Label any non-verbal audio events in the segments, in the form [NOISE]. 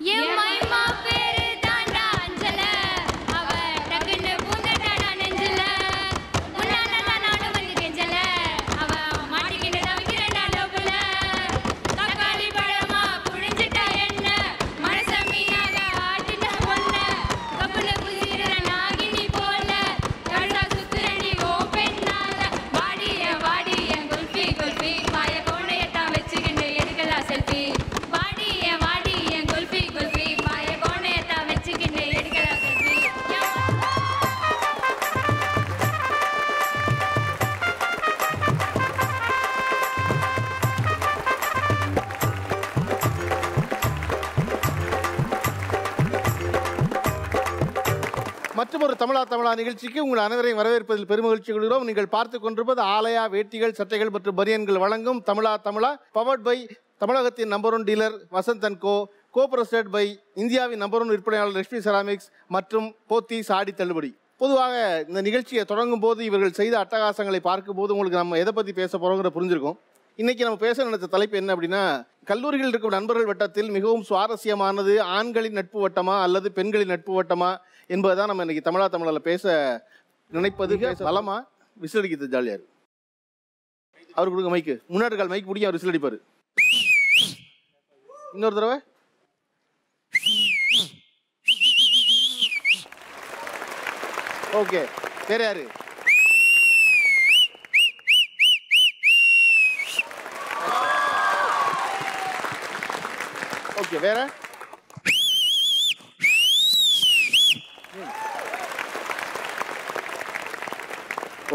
என் மைமா தமிழா நிகழ்ச்சிக்கு உங்கள் அனைவரையும் வரவேற்பதில் பெருமகிழ்ச்சி கொள்கிறோம் நீங்கள் பார்த்து கொண்டிருப்பது ஆலயா வேட்டிகள் சட்டைகள் மற்றும் பனியன்கள் வழங்கும் தமிழா தமிழா பவர்ட் பை தமிழகத்தின் number one dealer Vasanth and Co copresented by இந்தியாவின் நம்பர் ஒன் விற்பனையாளர் லட்சுமி செராமிக்ஸ் மற்றும் போத்தி சாடி தள்ளுபடி. பொதுவாக இந்த நிகழ்ச்சியை தொடங்கும் போது இவர்கள் செய்த அட்டகாசங்களை பார்க்கும்போது உங்களுக்கு நம்ம எதை பற்றி பேச போகிறோங்கிற புரிஞ்சிருக்கும். இன்னைக்கு நம்ம பேச நினைச்ச தலைப்பு என்ன அப்படின்னா கல்லூரிகளில் இருக்கும் நண்பர்கள் வட்டத்தில் மிகவும் சுவாரஸ்யமானது ஆண்களின் நட்பு வட்டமா அல்லது பெண்களின் நட்பு வட்டமா என்பதுதான் நம்ம இன்னைக்கு தமிழா தமிழில் பேச நினைப்பது பலமா விசில் அடிக்கிறது ஜாலியா இருக்கு அவர் கொடுங்க மைக்கு முன்னாடி கால் மைக் பிடிக்கும் அவர் விசில் அடிப்பாரு இன்னொரு தடவை. ஓகே. வேற யாரு? Okay hmm. வேற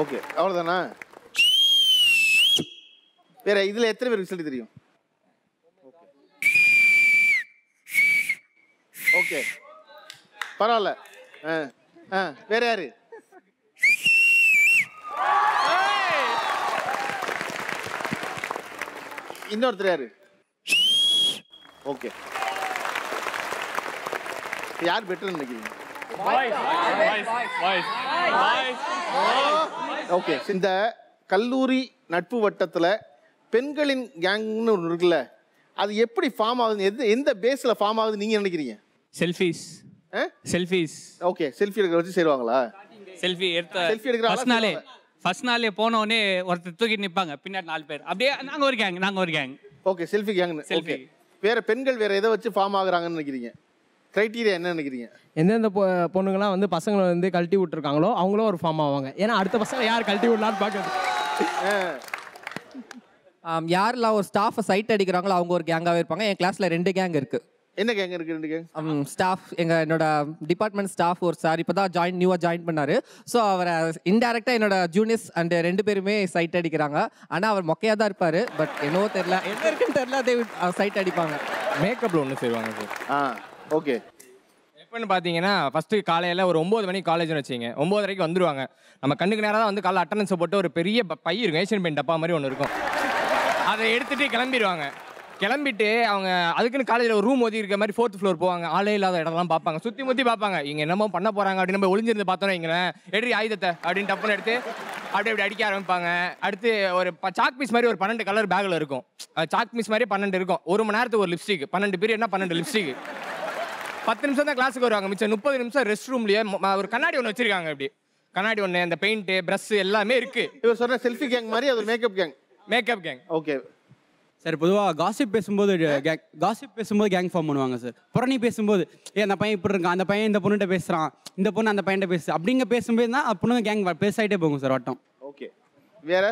ஓகே அவ்வளோதானா வேற இதில் எத்தனை பேர் ரிசல்ட் தெரியும்? ஓகே பரவாயில்ல. ஆ ஆ வேற யாரு? இன்னொருத்தர் யாரு? ஓகே. யார் பெட்டர் நினைக்கிறீங்க? ஓகே இந்த கல்லூரி நட்பு வட்டத்துல பெண்களின் கேங்னு ஒன்று இருக்குல்ல அது எப்படி ஃபார்ம் ஆகுது எந்த எந்த பேஸ்ல ஃபார்ம் ஆகுது நீங்க நினைக்கிறீங்க? செல்ஃபீஸ் செல்ஃபீஸ் ஓகே செல்ஃபி எடுக்க வச்சு சேருவாங்களா? செல்ஃபி எடுத்த Selfie எடுக்கிற ஆளா ஃபர்ஸ்ட் நாளே. ஃபர்ஸ்ட் நாளே போன உடனே ஒருத்தர் தூக்கிட்டு நிப்பாங்க. பின்னாடி நாலு பேர். அப்படியே நாங்க ஒரு கேங் நாங்க ஒரு கேங் ஓகே செல்ஃபி கேங்னு Selfie. வேற பெண்கள் வேற எதை வச்சு ஃபார்ம் ஆகுறாங்கன்னு நினைக்கிறீங்க? கிரைட்டீரியா என்ன நினைக்கிறீங்க? எந்தெந்த பொ பொண்ணுங்களாம் வந்து பசங்களை வந்து கழட்டி விட்டுருக்காங்களோ அவங்களும் ஒரு ஃபார்ம் ஆவாங்க. ஏன்னா அடுத்த பசங்க யார் கழட்டி விடலான்னு பார்க்கறது? யாரெல்லாம் ஒரு ஸ்டாஃபை சைட் அடிக்கிறாங்களோ அவங்க ஒரு கேங்காகவே இருப்பாங்க. என் கிளாஸில் ரெண்டு கேங் இருக்கு. என்ன கேங் இருக்கு ரெண்டு கேங் ஸ்டாஃப் எங்கள் என்னோட டிபார்ட்மெண்ட் ஸ்டாஃப் ஒரு சார் இப்போ தான் ஜாயின் நியூவாக ஜாயின் பண்ணாரு. ஸோ அவரை இன்டெரக்டாக என்னோட ஜூனியர்ஸ் அண்ட் ரெண்டு பேருமே சைட் அடிக்கிறாங்க. ஆனால் அவர் மொக்கையாக தான் இருப்பார் பட் என்னவோ தெரில என்ன இருக்குன்னு தெரில அதே சைட் அடிப்பாங்க. மேக்கப்ல ஒன்று செய்வாங்க சார் ஆ ஓகே எப்போன்னு பார்த்தீங்கன்னா ஃபஸ்ட்டு காலையில் ஒரு ஒம்பது மணிக்கு காலேஜ்னு வச்சிங்க ஒம்பதரைக்கு வந்துருவாங்க. நம்ம கண்ணுக்கு நேராக தான் வந்து காலைல அட்டண்டன்ஸை போட்டு ஒரு பெரிய ப- இருக்கும். ஏஷியன் பெயிண்ட் டப்பா மாதிரி ஒன்று இருக்கும். அதை எடுத்துட்டு கிளம்பிடுவாங்க கிளம்பிட்டு அவங்க அதுக்குன்னு காலேஜில் ஒரு ரூம் ஒதுக்கி இருக்க மாதிரி ஃபோர்த் ஃப்ளோர் போவாங்க. ஆளே இல்லாத இடம்லாம் பார்ப்பாங்க. சுற்றி முற்றி பார்ப்பாங்க. இங்கே என்னமோ பண்ண போகிறாங்க அப்படின்னு நம்ம ஒளிஞ்சிருந்து பார்த்தோன்னா இங்களேன் எடுறி ஆயுதத்தை அப்படின்னு டப்புன்னு எடுத்து அப்படியே அப்படி அடிக்க ஆரம்பிப்பாங்க. அடுத்து ஒரு சாக் பீஸ் மாதிரி ஒரு பன்னெண்டு கலர் பேக்கில் இருக்கும். சாக் பீஸ் மாதிரி பன்னெண்டு இருக்கும். ஒரு மணி நேரத்துக்கு ஒரு லிப்ஸ்டிக் பன்னெண்டு பீரியட்னா பன்னெண்டு லிப்ஸ்டிக் பத்து நிமிஷம் தான் கிளாஸுக்கு வருவாங்க மிச்சம். முப்பது நிமிஷம் ரெஸ்ட் ரூம்லயே ஒரு கண்ணாடி ஒன்று வச்சிருக்காங்க இப்படி. கண்ணாடி ஒன்று அந்த பெயிண்ட் பிரஷ் எல்லாமே இருக்கு. இவர் சொன்ன செல்ஃபி கேங் மாதிரி அது makeup gang makeup gang okay sir பொதுவாக காசிப் பேசும்போது கேங் காசிப் பேசும்போது கேங் ஃபார்ம் பண்ணுவாங்க சார். புறணி பேசும்போது ஏ அந்த பையன் இப்படி இருக்கான் அந்த பையன் இந்த பொண்ணுகிட்ட பேசுகிறான் இந்த பொண்ணு அந்த பையன்கிட்ட பேசு அப்படிங்க பேசும்போது தான் பொண்ணுங்க கேங் பேசாயிட்டே போகும் சார் வட்டம். ஓகே வேற?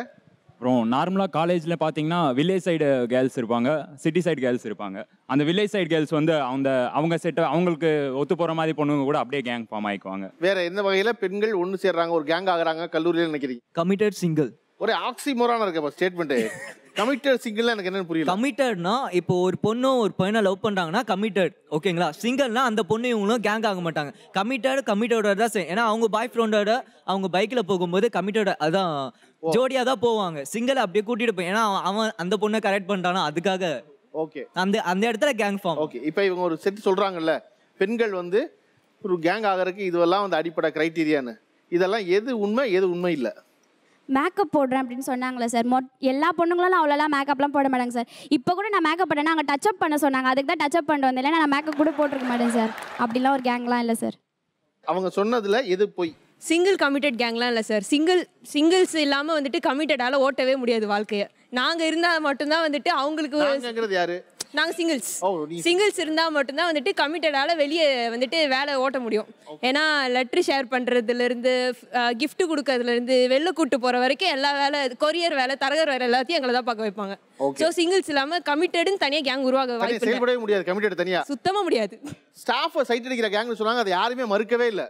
அப்புறம் நார்மலாக காலேஜில் பார்த்தீங்கன்னா வில்லேஜ் சைடு கேர்ள்ஸ் இருப்பாங்க சிட்டி சைடு கேர்ள்ஸ் இருப்பாங்க. அந்த வில்லேஜ் சைடு கேர்ள்ஸ் வந்து அந்த அவங்க செட்டு அவங்களுக்கு ஒத்து போகிற மாதிரி பொண்ணுங்க கூட அப்படியே கேங் ஃபார்ம் ஆயிக்குவாங்க. வேற எந்த வகையில பெண்கள் ஒண்ணு சேர்றாங்க ஒரு கேங் ஆகுறாங்க கல்லூரியில நினைக்கிறீங்க? கமிட்டட் சிங்கிள் ஒரே ஆக்சிமோரான இருக்க ஸ்டேட்மெண்ட் கமிட்டட் சிங்கிள் எனக்கு என்னன்னு புரியல. கமிட்டட்னா இப்போ ஒரு பொண்ணும் ஒரு பையனை லவ் பண்றாங்கன்னா கமிட்டட் ஓகேங்களா சிங்கிள்னா அந்த பொண்ணு இவங்களும் கேங் ஆக மாட்டாங்க. கமிட்டட் கமிட்டோட தான் சரி ஏன்னா அவங்க பாய் ஃப்ரெண்டோட அவங்க பைக்ல போகும்போது கமிட்டோட அதான் ஜோடியா தான் போவாங்க. சிங்கிள் அப்படியே கூட்டிட்டு போய் ஏன்னா அவன் அந்த பொண்ணை கரெக்ட் பண்ணிட்டானா அதுக்காக. ஓகே அந்த அந்த இடத்துல கேங் ஃபார்ம் ஓகே இப்போ இவங்க ஒரு செட் சொல்றாங்கல்ல பெண்கள் வந்து ஒரு கேங் ஆகிறதுக்கு இதுவெல்லாம் வந்து அடிப்படை கிரைட்டீரியான்னு இதெல்லாம் எது உண்மை எது உண்மை இல்லை. மேக்கப் போடுறேன் அப்படின்னு சொன்னாங்களே சார் மொட் எல்லா பொண்ணுங்களும் அவ்வளோலாம் மேக்கப்லாம் போட மாட்டாங்க சார் இப்போ கூட நான் மேக்கப் பண்ணேன்னா அங்கே டச்சப் பண்ண சொன்னாங்க. அதுக்கு தான் டச்சப் பண்ணிட்டு வந்தேன். இல்லைன்னா நான் மேக்கப் கூட போட்டிருக்க மாட்டேன் சார் அப்படிலாம் ஒரு கேங்லாம் இல்லை சார் அவங்க சொன்னதுல எது பொய்? சிங்கிள் கமிட்டட் கேங்லாம் இல்லை சார் சிங்கிள் சிங்கிள்ஸ் இல்லாமல் வந்துட்டு கமிட்டடால ஓட்டவே முடியாது வாழ்க்கையை. நாங்கள் இருந்தால் மட்டும்தான் வந்துட்டு அவங்களுக்கு நாங்கங்கிறது யாரு? நாங்கள் சிங்கிள்ஸ் சிங்கிள்ஸ் இருந்தால் மட்டும்தான் வந்துட்டு கமிட்டடால வெளியே வந்துட்டு வேலை ஓட்ட முடியும். ஏன்னா லெட்ரு ஷேர் பண்ணுறதுலேருந்து gift கொடுக்கறதுலேருந்து வெளில கூட்டு போகிற வரைக்கும் எல்லா வேலை கொரியர் வேலை தரகர் வேலை எல்லாத்தையும் எங்களை தான் பார்க்க வைப்பாங்க. ஸோ சிங்கிள்ஸ் இல்லாமல் கமிட்டடுன்னு தனியாக கேங் உருவாக வாய்ப்பு இல்லை செயல்படவே முடியாது கமிட்டட் தனியா. சுத்தமாக முடியாது. ஸ்டாஃபை சைட் அடிக்கிற கேங்னு சொன்னாங்க அதை யாருமே மறுக்கவே இல்லை.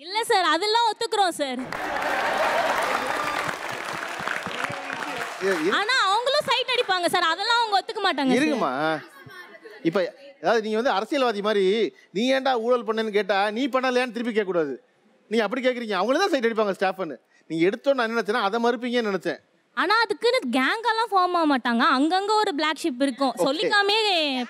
இல்ல சார் அதெல்லாம் ஒத்துக்கிறோம் சார். இது- இது- ஆனா அவங்களும் சைட் அடிப்பாங்க சார் அதெல்லாம் அவங்க ஒத்துக்க மாட்டாங்க. இருக்குமா இப்ப அதாவது நீங்க வந்து அரசியல்வாதி மாதிரி நீ ஏன்டா ஊழல் பண்ணேன்னு கேட்டா நீ பண்ணலையான்னு திருப்பி கேட்க கூடாது நீங்க அப்படி கேக்குறீங்க அவங்களே தான் சைட் அடிப்பாங்க ஸ்டாஃப்னு நீங்க எடுத்தோன்னு நான் என்ன நினைச்சேன்னா அதை மறுப்பீங்கன்னு நினைச்சேன். ஆனா அதுக்குன்னு கேங் எல்லாம் ஃபார்ம் ஆக மாட்டாங்க. அங்கங்க ஒரு பிளாக் ஷிப் இருக்கும். Okay. சொல்லிக்காமே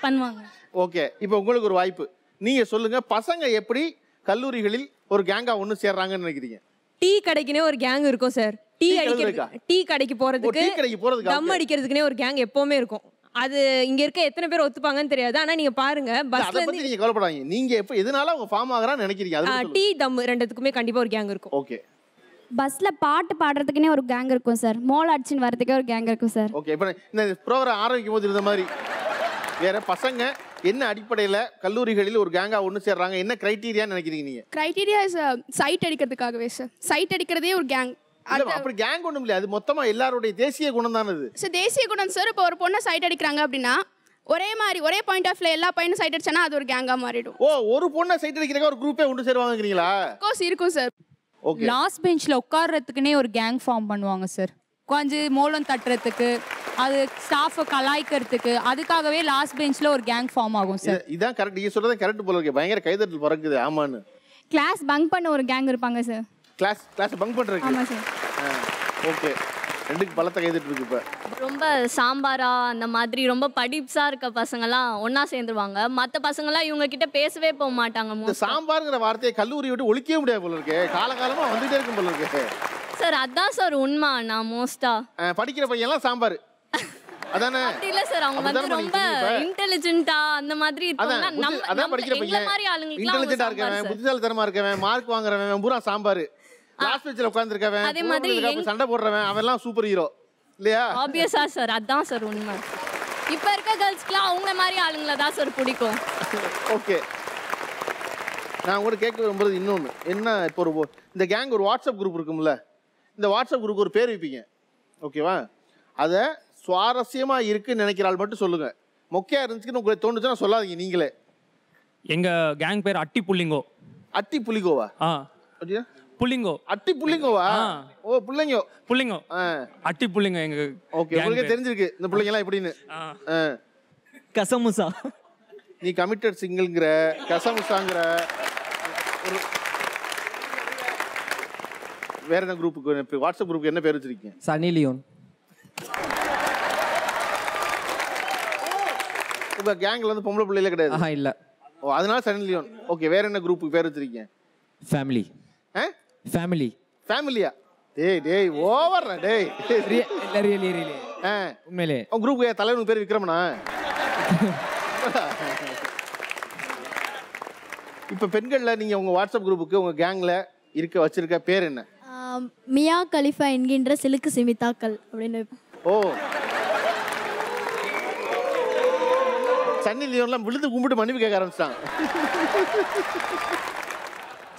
பண்ணுவாங்க. ஓகே இப்போ உங்களுக்கு ஒரு வாய்ப்பு. நீங்க சொல்லுங்க பசங்க எப்படி கல்லூரிகளில் ஒரு கேங்கா ஒன்று சேர்றாங்கன்னு நினைக்கிறீங்க? டீ கடைக்குனே ஒரு கேங் இருக்கும் சார் டீ டீ அடிக்கிறது கடைக்கா? டீ கடைக்கு போறதுக்கு டீ கடைக்கு போறதுக்கா? தம். அடிக்கிறதுக்குனே ஒரு கேங் எப்பவுமே இருக்கும். அது இங்க இருக்க எத்தனை பேர் ஒத்துப்பாங்கன்னு தெரியாது. ஆனா நீங்க பாருங்க பஸ்ல இருந்து நீங்க கவலைப்படாதீங்க. நீங்க எப்ப எதனால அவங்க ஃபார்ம் ஆகுறான்னு நினைக்கிறீங்க? டீ தம் ரெண்டுத்துக்குமே கண்டிப்பா ஒரு கேங் இருக்கும். ஓகே. பஸ்ஸில் பாட்டு பாடுறதுக்குனே ஒரு கேங் இருக்கும் சார் மோல் அடிச்சுன்னு வரதுக்கே ஒரு கேங் இருக்கும் சார் ஓகே இப்போ இந்த ப்ரோக்ராம் ஆரம்பிக்கும் போது இருந்த மாதிரி. வேற பசங்க என்ன அடிப்படையில் கல்லூரிகளில் ஒரு கேங்கா ஒன்று சேர்றாங்க? என்ன கிரைட்டீரியான்னு நினைக்கிறீங்க நீங்க? க்ரைட்டீரியா இஸ் சைட் அடிக்கிறதுக்காகவே சார் சைட் அடிக்கிறதே ஒரு கேங் அப்படி கேங் ஒன்றும் இல்லை. அது மொத்தமா எல்லாருடைய தேசிய குணம் தானே அது ஸோ தேசிய குணம் சார் இப்போ ஒரு பொண்ணை சைட் அடிக்கிறாங்க அப்படின்னா ஒரே மாதிரி ஒரே பாயிண்ட் ஆஃப் எல்லா பையனும் சைட் அடிச்சானா அது ஒரு கேங்காக மாறிடும். ஓ ஒரு பொண்ணை சைட் அடிக்கிறக்க ஒரு குரூப்பே ஒன்று சேருவாங்கிறீங்களா கோர்ஸ் இருக்கும் சார் ஓகே லாஸ்ட் பெஞ்சில் உட்கார்றதுக்குனே ஒரு கேங் ஃபார்ம் பண்ணுவாங்க சார் உட்காந்து மோளம் தட்டுறதுக்கு அது ஸ்டாஃபை கலாய்க்கிறதுக்கு அதுக்காகவே லாஸ்ட் பெஞ்சில் ஒரு கேங் ஃபார்ம் ஆகும் சார் இதான் கரெக்ட் நீங்க சொல்றது கரெக்ட் போல இருக்கு. பயங்கர கைதட்டல் பறக்குது. ஆமான்னு. கிளாஸ் பங்க் பண்ண ஒரு கேங் இருப்பாங்க சார் கிளாஸ் கிளாஸ் பங்க் பண்றதுக்கு. ஆமா சார் ஓகே ரெண்டுக்கு பலத்த கைதட்டு இருக்கு இப்போ. ரொம்ப சாம்பாரா அந்த மாதிரி ரொம்ப படிப்ஸா இருக்க பசங்கலாம் ஒண்ணா சேர்ந்துருவாங்க. மற்ற பசங்கலாம் இவங்க கிட்ட பேசவே போக மாட்டாங்க. சாம்பாருங்கிற வார்த்தையை கல்லூரி விட்டு ஒழிக்கவே முடியாது போல இருக்கு. காலகாலமா வந்துட்டே இருக்கும் போல இருக்கு. சார் அதான் சார் உண்மை நான் மோஸ்டா படிக்கிற பையன்லாம் சாம்பார். அதானே? அப்படி இல்ல சார் அவங்க வந்து ரொம்ப? இன்டெலிஜென்ட்டா அந்த மாதிரி நம்ம அதான் படிக்கிற பையன். இன்டெலிஜென்ட்டா இருக்கவன் புத்திசாலித்தனமா இருக்கவன் மார்க் வாங்குறவன் பூரா சாம்பார். கிளாஸ் பெஞ்சில் உட்காந்துருக்கவன் அதே மாதிரி எங்க- சண்டை போடுறவன் அவன்லாம் சூப்பர் ஹீரோ இல்லையா? ஆப்வியஸா சார் அதான் சார் உண்மை. இப்ப இருக்க கேர்ள்ஸ்க்குலாம் அவங்க மாதிரி ஆளுங்களை தான் சார் பிடிக்கும். ஓகே நான் கூட கேட்க விரும்புறது இன்னொன்று என்ன இப்போ ஒரு இந்த கேங் ஒரு வாட்ஸ்அப் குரூப் இருக்கும்ல இந்த வாட்ஸ்அப் குரூப் ஒரு பேர் வைப்பீங்க. ஓகேவா அதை சுவாரஸ்யமாக இருக்குன்னு நினைக்கிறாள் மட்டும் சொல்லுங்க. மொக்கையா இருந்துச்சுன்னு உங்களுக்கு தோணுச்சுன்னா சொல்லாதீங்க நீங்களே. எங்க கேங் பேர் அட்டி புள்ளிங்கோ அட்டி புலிகோவா ஆ. அப்படியா? புள்ளிங்கோ. அட்டி புள்ளிங்கோவா? ஓ பிள்ளைங்கோ. புள்ளிங்கோ. அட்டி புள்ளிங்கோ எங்க ஓகே gang உங்களுக்கே. தெரிஞ்சிருக்கு இந்த பிள்ளைங்கலாம் எப்படின்னு. ஆ. கசமுசா. நீ கமிட்டட் சிங்கிள்ங்கிற கசமுசாங்கிற ஒரு வேற என்ன குரூப்புக்கு வாட்ஸ்அப் குரூப்புக்கு என்ன பேர் வச்சிருக்கீங்க? Sunny Leone. உங்க கேங்ல வந்து பொம்பளை பிள்ளைல கிடையாது. ஆஹா இல்ல. ஓ அதனால சனி லியோன். ஓகே வேற என்ன குரூப்புக்கு பேர் வச்சிருக்கீங்க? ஃபேமிலி ஆ ஃபேமிலி ஃபேமிலியா டேய் டேய் ஓவர்ரா டேய். இல்ல ரியலி ரியலி ஆ. உண்மையிலே. உங்க குரூப் தலைவனுக்கு பேர் விக்ரமனா? இப்ப பெண்கள்ல நீங்க உங்க வாட்ஸ்அப் குரூப்புக்கு உங்க கேங்ல இருக்க வச்சிருக்க பேர் என்ன? மியா கலிஃபா என்கின்ற சிலுக்கு சிமித்தாக்கள் அப்படின்னு. ஓ. சன்னி லியோன்லாம் விழுந்து கும்பிட்டு மன்னிப்பு கேட்க ஆரம்பிச்சிட்டாங்க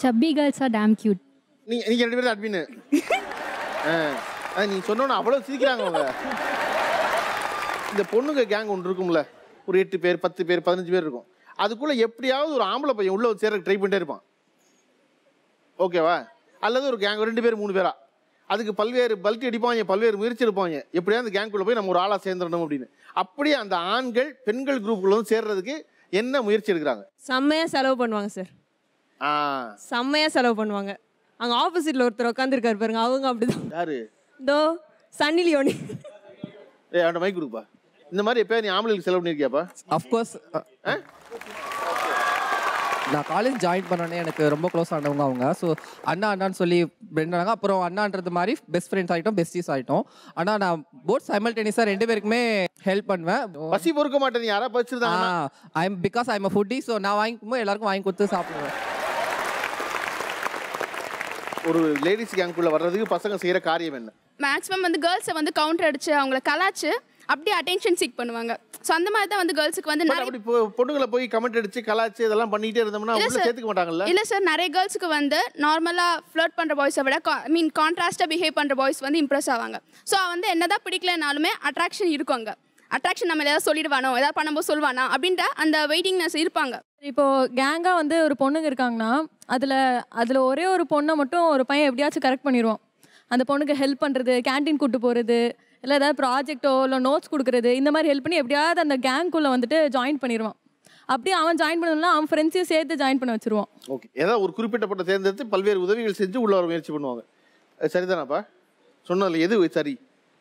சப்பி கேர்ள்ஸ் ஆர் டேம் கியூட் நீங்க நீங்க ரெண்டு பேரும் அட்மின் [LAUGHS] நீ சொன்னோன்னு அவ்வளவு சிரிக்கிறாங்க அவங்க. இந்த பொண்ணுங்க கேங் ஒன்று இருக்கும்ல. ஒரு எட்டு பேர் பத்து பேர் பதினஞ்சு பேர் இருக்கும். அதுக்குள்ள எப்படியாவது ஒரு ஆம்பளை பையன் உள்ள சேர ட்ரை பண்ணிட்டே இருப்பான். ஓகேவா அல்லது ஒரு கேங் ரெண்டு பேர் மூணு பேரா? அதுக்கு பல்வேறு பல்ட்டி அடிப்பாங்க பல்வேறு முயற்சி எடுப்பாங்க. எப்படியாவது அந்த கேங்குள்ள போய் நம்ம ஒரு ஆளா சேர்ந்துடணும் அப்படின்னு. அப்படியே அந்த ஆண்கள் பெண்கள் குரூப்புக்குள்ள வந்து சேர்றதுக்கு என்ன முயற்சி எடுக்கிறாங்க? செம்மையா செலவு பண்ணுவாங்க சார் ஆ. செம்மையா செலவு பண்ணுவாங்க. அங்க ஆப்போசிட்ல ஒருத்தர் உட்காந்துருக்காரு பாருங்க அவங்க அப்படிதான். யாரு? தோ சன்னி லியோனி. ஏய் அவன்கிட்ட மைக் கொடுப்பா. இந்த மாதிரி எப்போ நீ ஆம்பளைக்கு செலவு பண்ணியிருக்கியாப்பா அஃப்கோர்ஸ் நான் காலேஜ் ஜாயின் பண்ணோடனே எனக்கு ரொம்ப க்ளோஸ் ஆனவங்க அவங்க. ஸோ அண்ணா அண்ணான்னு சொல்லி ஃப்ரெண்ட் ஆனாங்க. அப்புறம் அண்ணான்றது மாதிரி பெஸ்ட் ஃப்ரெண்ட்ஸ் ஆகிட்டோம் பெஸ்டிஸ் ஆகிட்டோம் ஆனால் நான் போத் சைமல்டேனியஸாக ரெண்டு பேருக்குமே ஹெல்ப் பண்ணுவேன். பசி பொறுக்க மாட்டேன் யாரா பச்சிருந்தாங்க I am because I am foodie so நான் வாங்கிக்கும்போது எல்லாருக்கும் வாங்கி கொடுத்து சாப்பிடுவேன். ஒரு லேடிஸ் கேங்குள்ள வர்றதுக்கு பசங்க செய்யற காரியம் என்ன? மேக்ஸிமம் வந்து கேர்ள்ஸை வந்து கவுண்டர் அடிச்சு அவங்கள கலாச்சு அப்படியே அட்டென்ஷன் சீக் பண்ணுவாங்க. ஸோ அந்த மாதிரி தான் வந்து கேர்ள்ஸுக்கு வந்து அப்படி பொண்ணுங்களை போய் கமெண்ட் அடிச்சு கலாச்சு இதெல்லாம் பண்ணிட்டே இருந்தோம்னா. சேர்த்துக்க மாட்டாங்கல்ல? இல்ல சார் நிறைய கேர்ள்ஸுக்கு வந்து நார்மலாக ஃப்ளர்ட் பண்ணுற பாய்ஸை விட மீன் கான்ட்ராஸ்டாக பிஹேவ் பண்ணுற பாய்ஸ் வந்து இம்ப்ரெஸ் ஆவாங்க. ஸோ வந்து என்னதான் பிடிக்கலனாலுமே அட்ராக்ஷன் இருக்கும் அங்கே. அட்ராக்ஷன் நம்ம ஏதாவது சொல்லிடுவானோ ஏதாவது பண்ணும்போது சொல்வானா அப்படின்ற அந்த வெயிட்டிங்னஸ் இருப்பாங்க. இப்போ கேங்காக வந்து ஒரு பொண்ணுங்க இருக்காங்கன்னா அதில் அதில் ஒரே ஒரு பொண்ணை மட்டும் ஒரு பையன் எப்படியாச்சும் கரெக்ட் பண்ணிடுவான் அந்த பொண்ணுக்கு ஹெல்ப் பண்ணுறது கேண்டீன் கூட்டு போகிறது இல்லை ஏதாவது ப்ராஜெக்ட்டோ இல்லை நோட்ஸ் கொடுக்குறது இந்த மாதிரி ஹெல்ப் பண்ணி எப்படியாவது அந்த கேங்குள்ளே வந்துட்டு ஜாயின் பண்ணிடுவான் அப்படியே அவன் ஜாயின் பண்ணணும்னா அவன் ஃப்ரெண்ட்ஸையும் சேர்த்து ஜாயின் பண்ண வச்சிருவான். ஓகே ஏதாவது ஒரு குறிப்பிட்டப்பட்ட தேர்ந்தெடுத்து பல்வேறு உதவிகள் செஞ்சு உள்ள வர முயற்சி பண்ணுவாங்க. சரிதானாப்பா? சொன்னதுல எது சரி?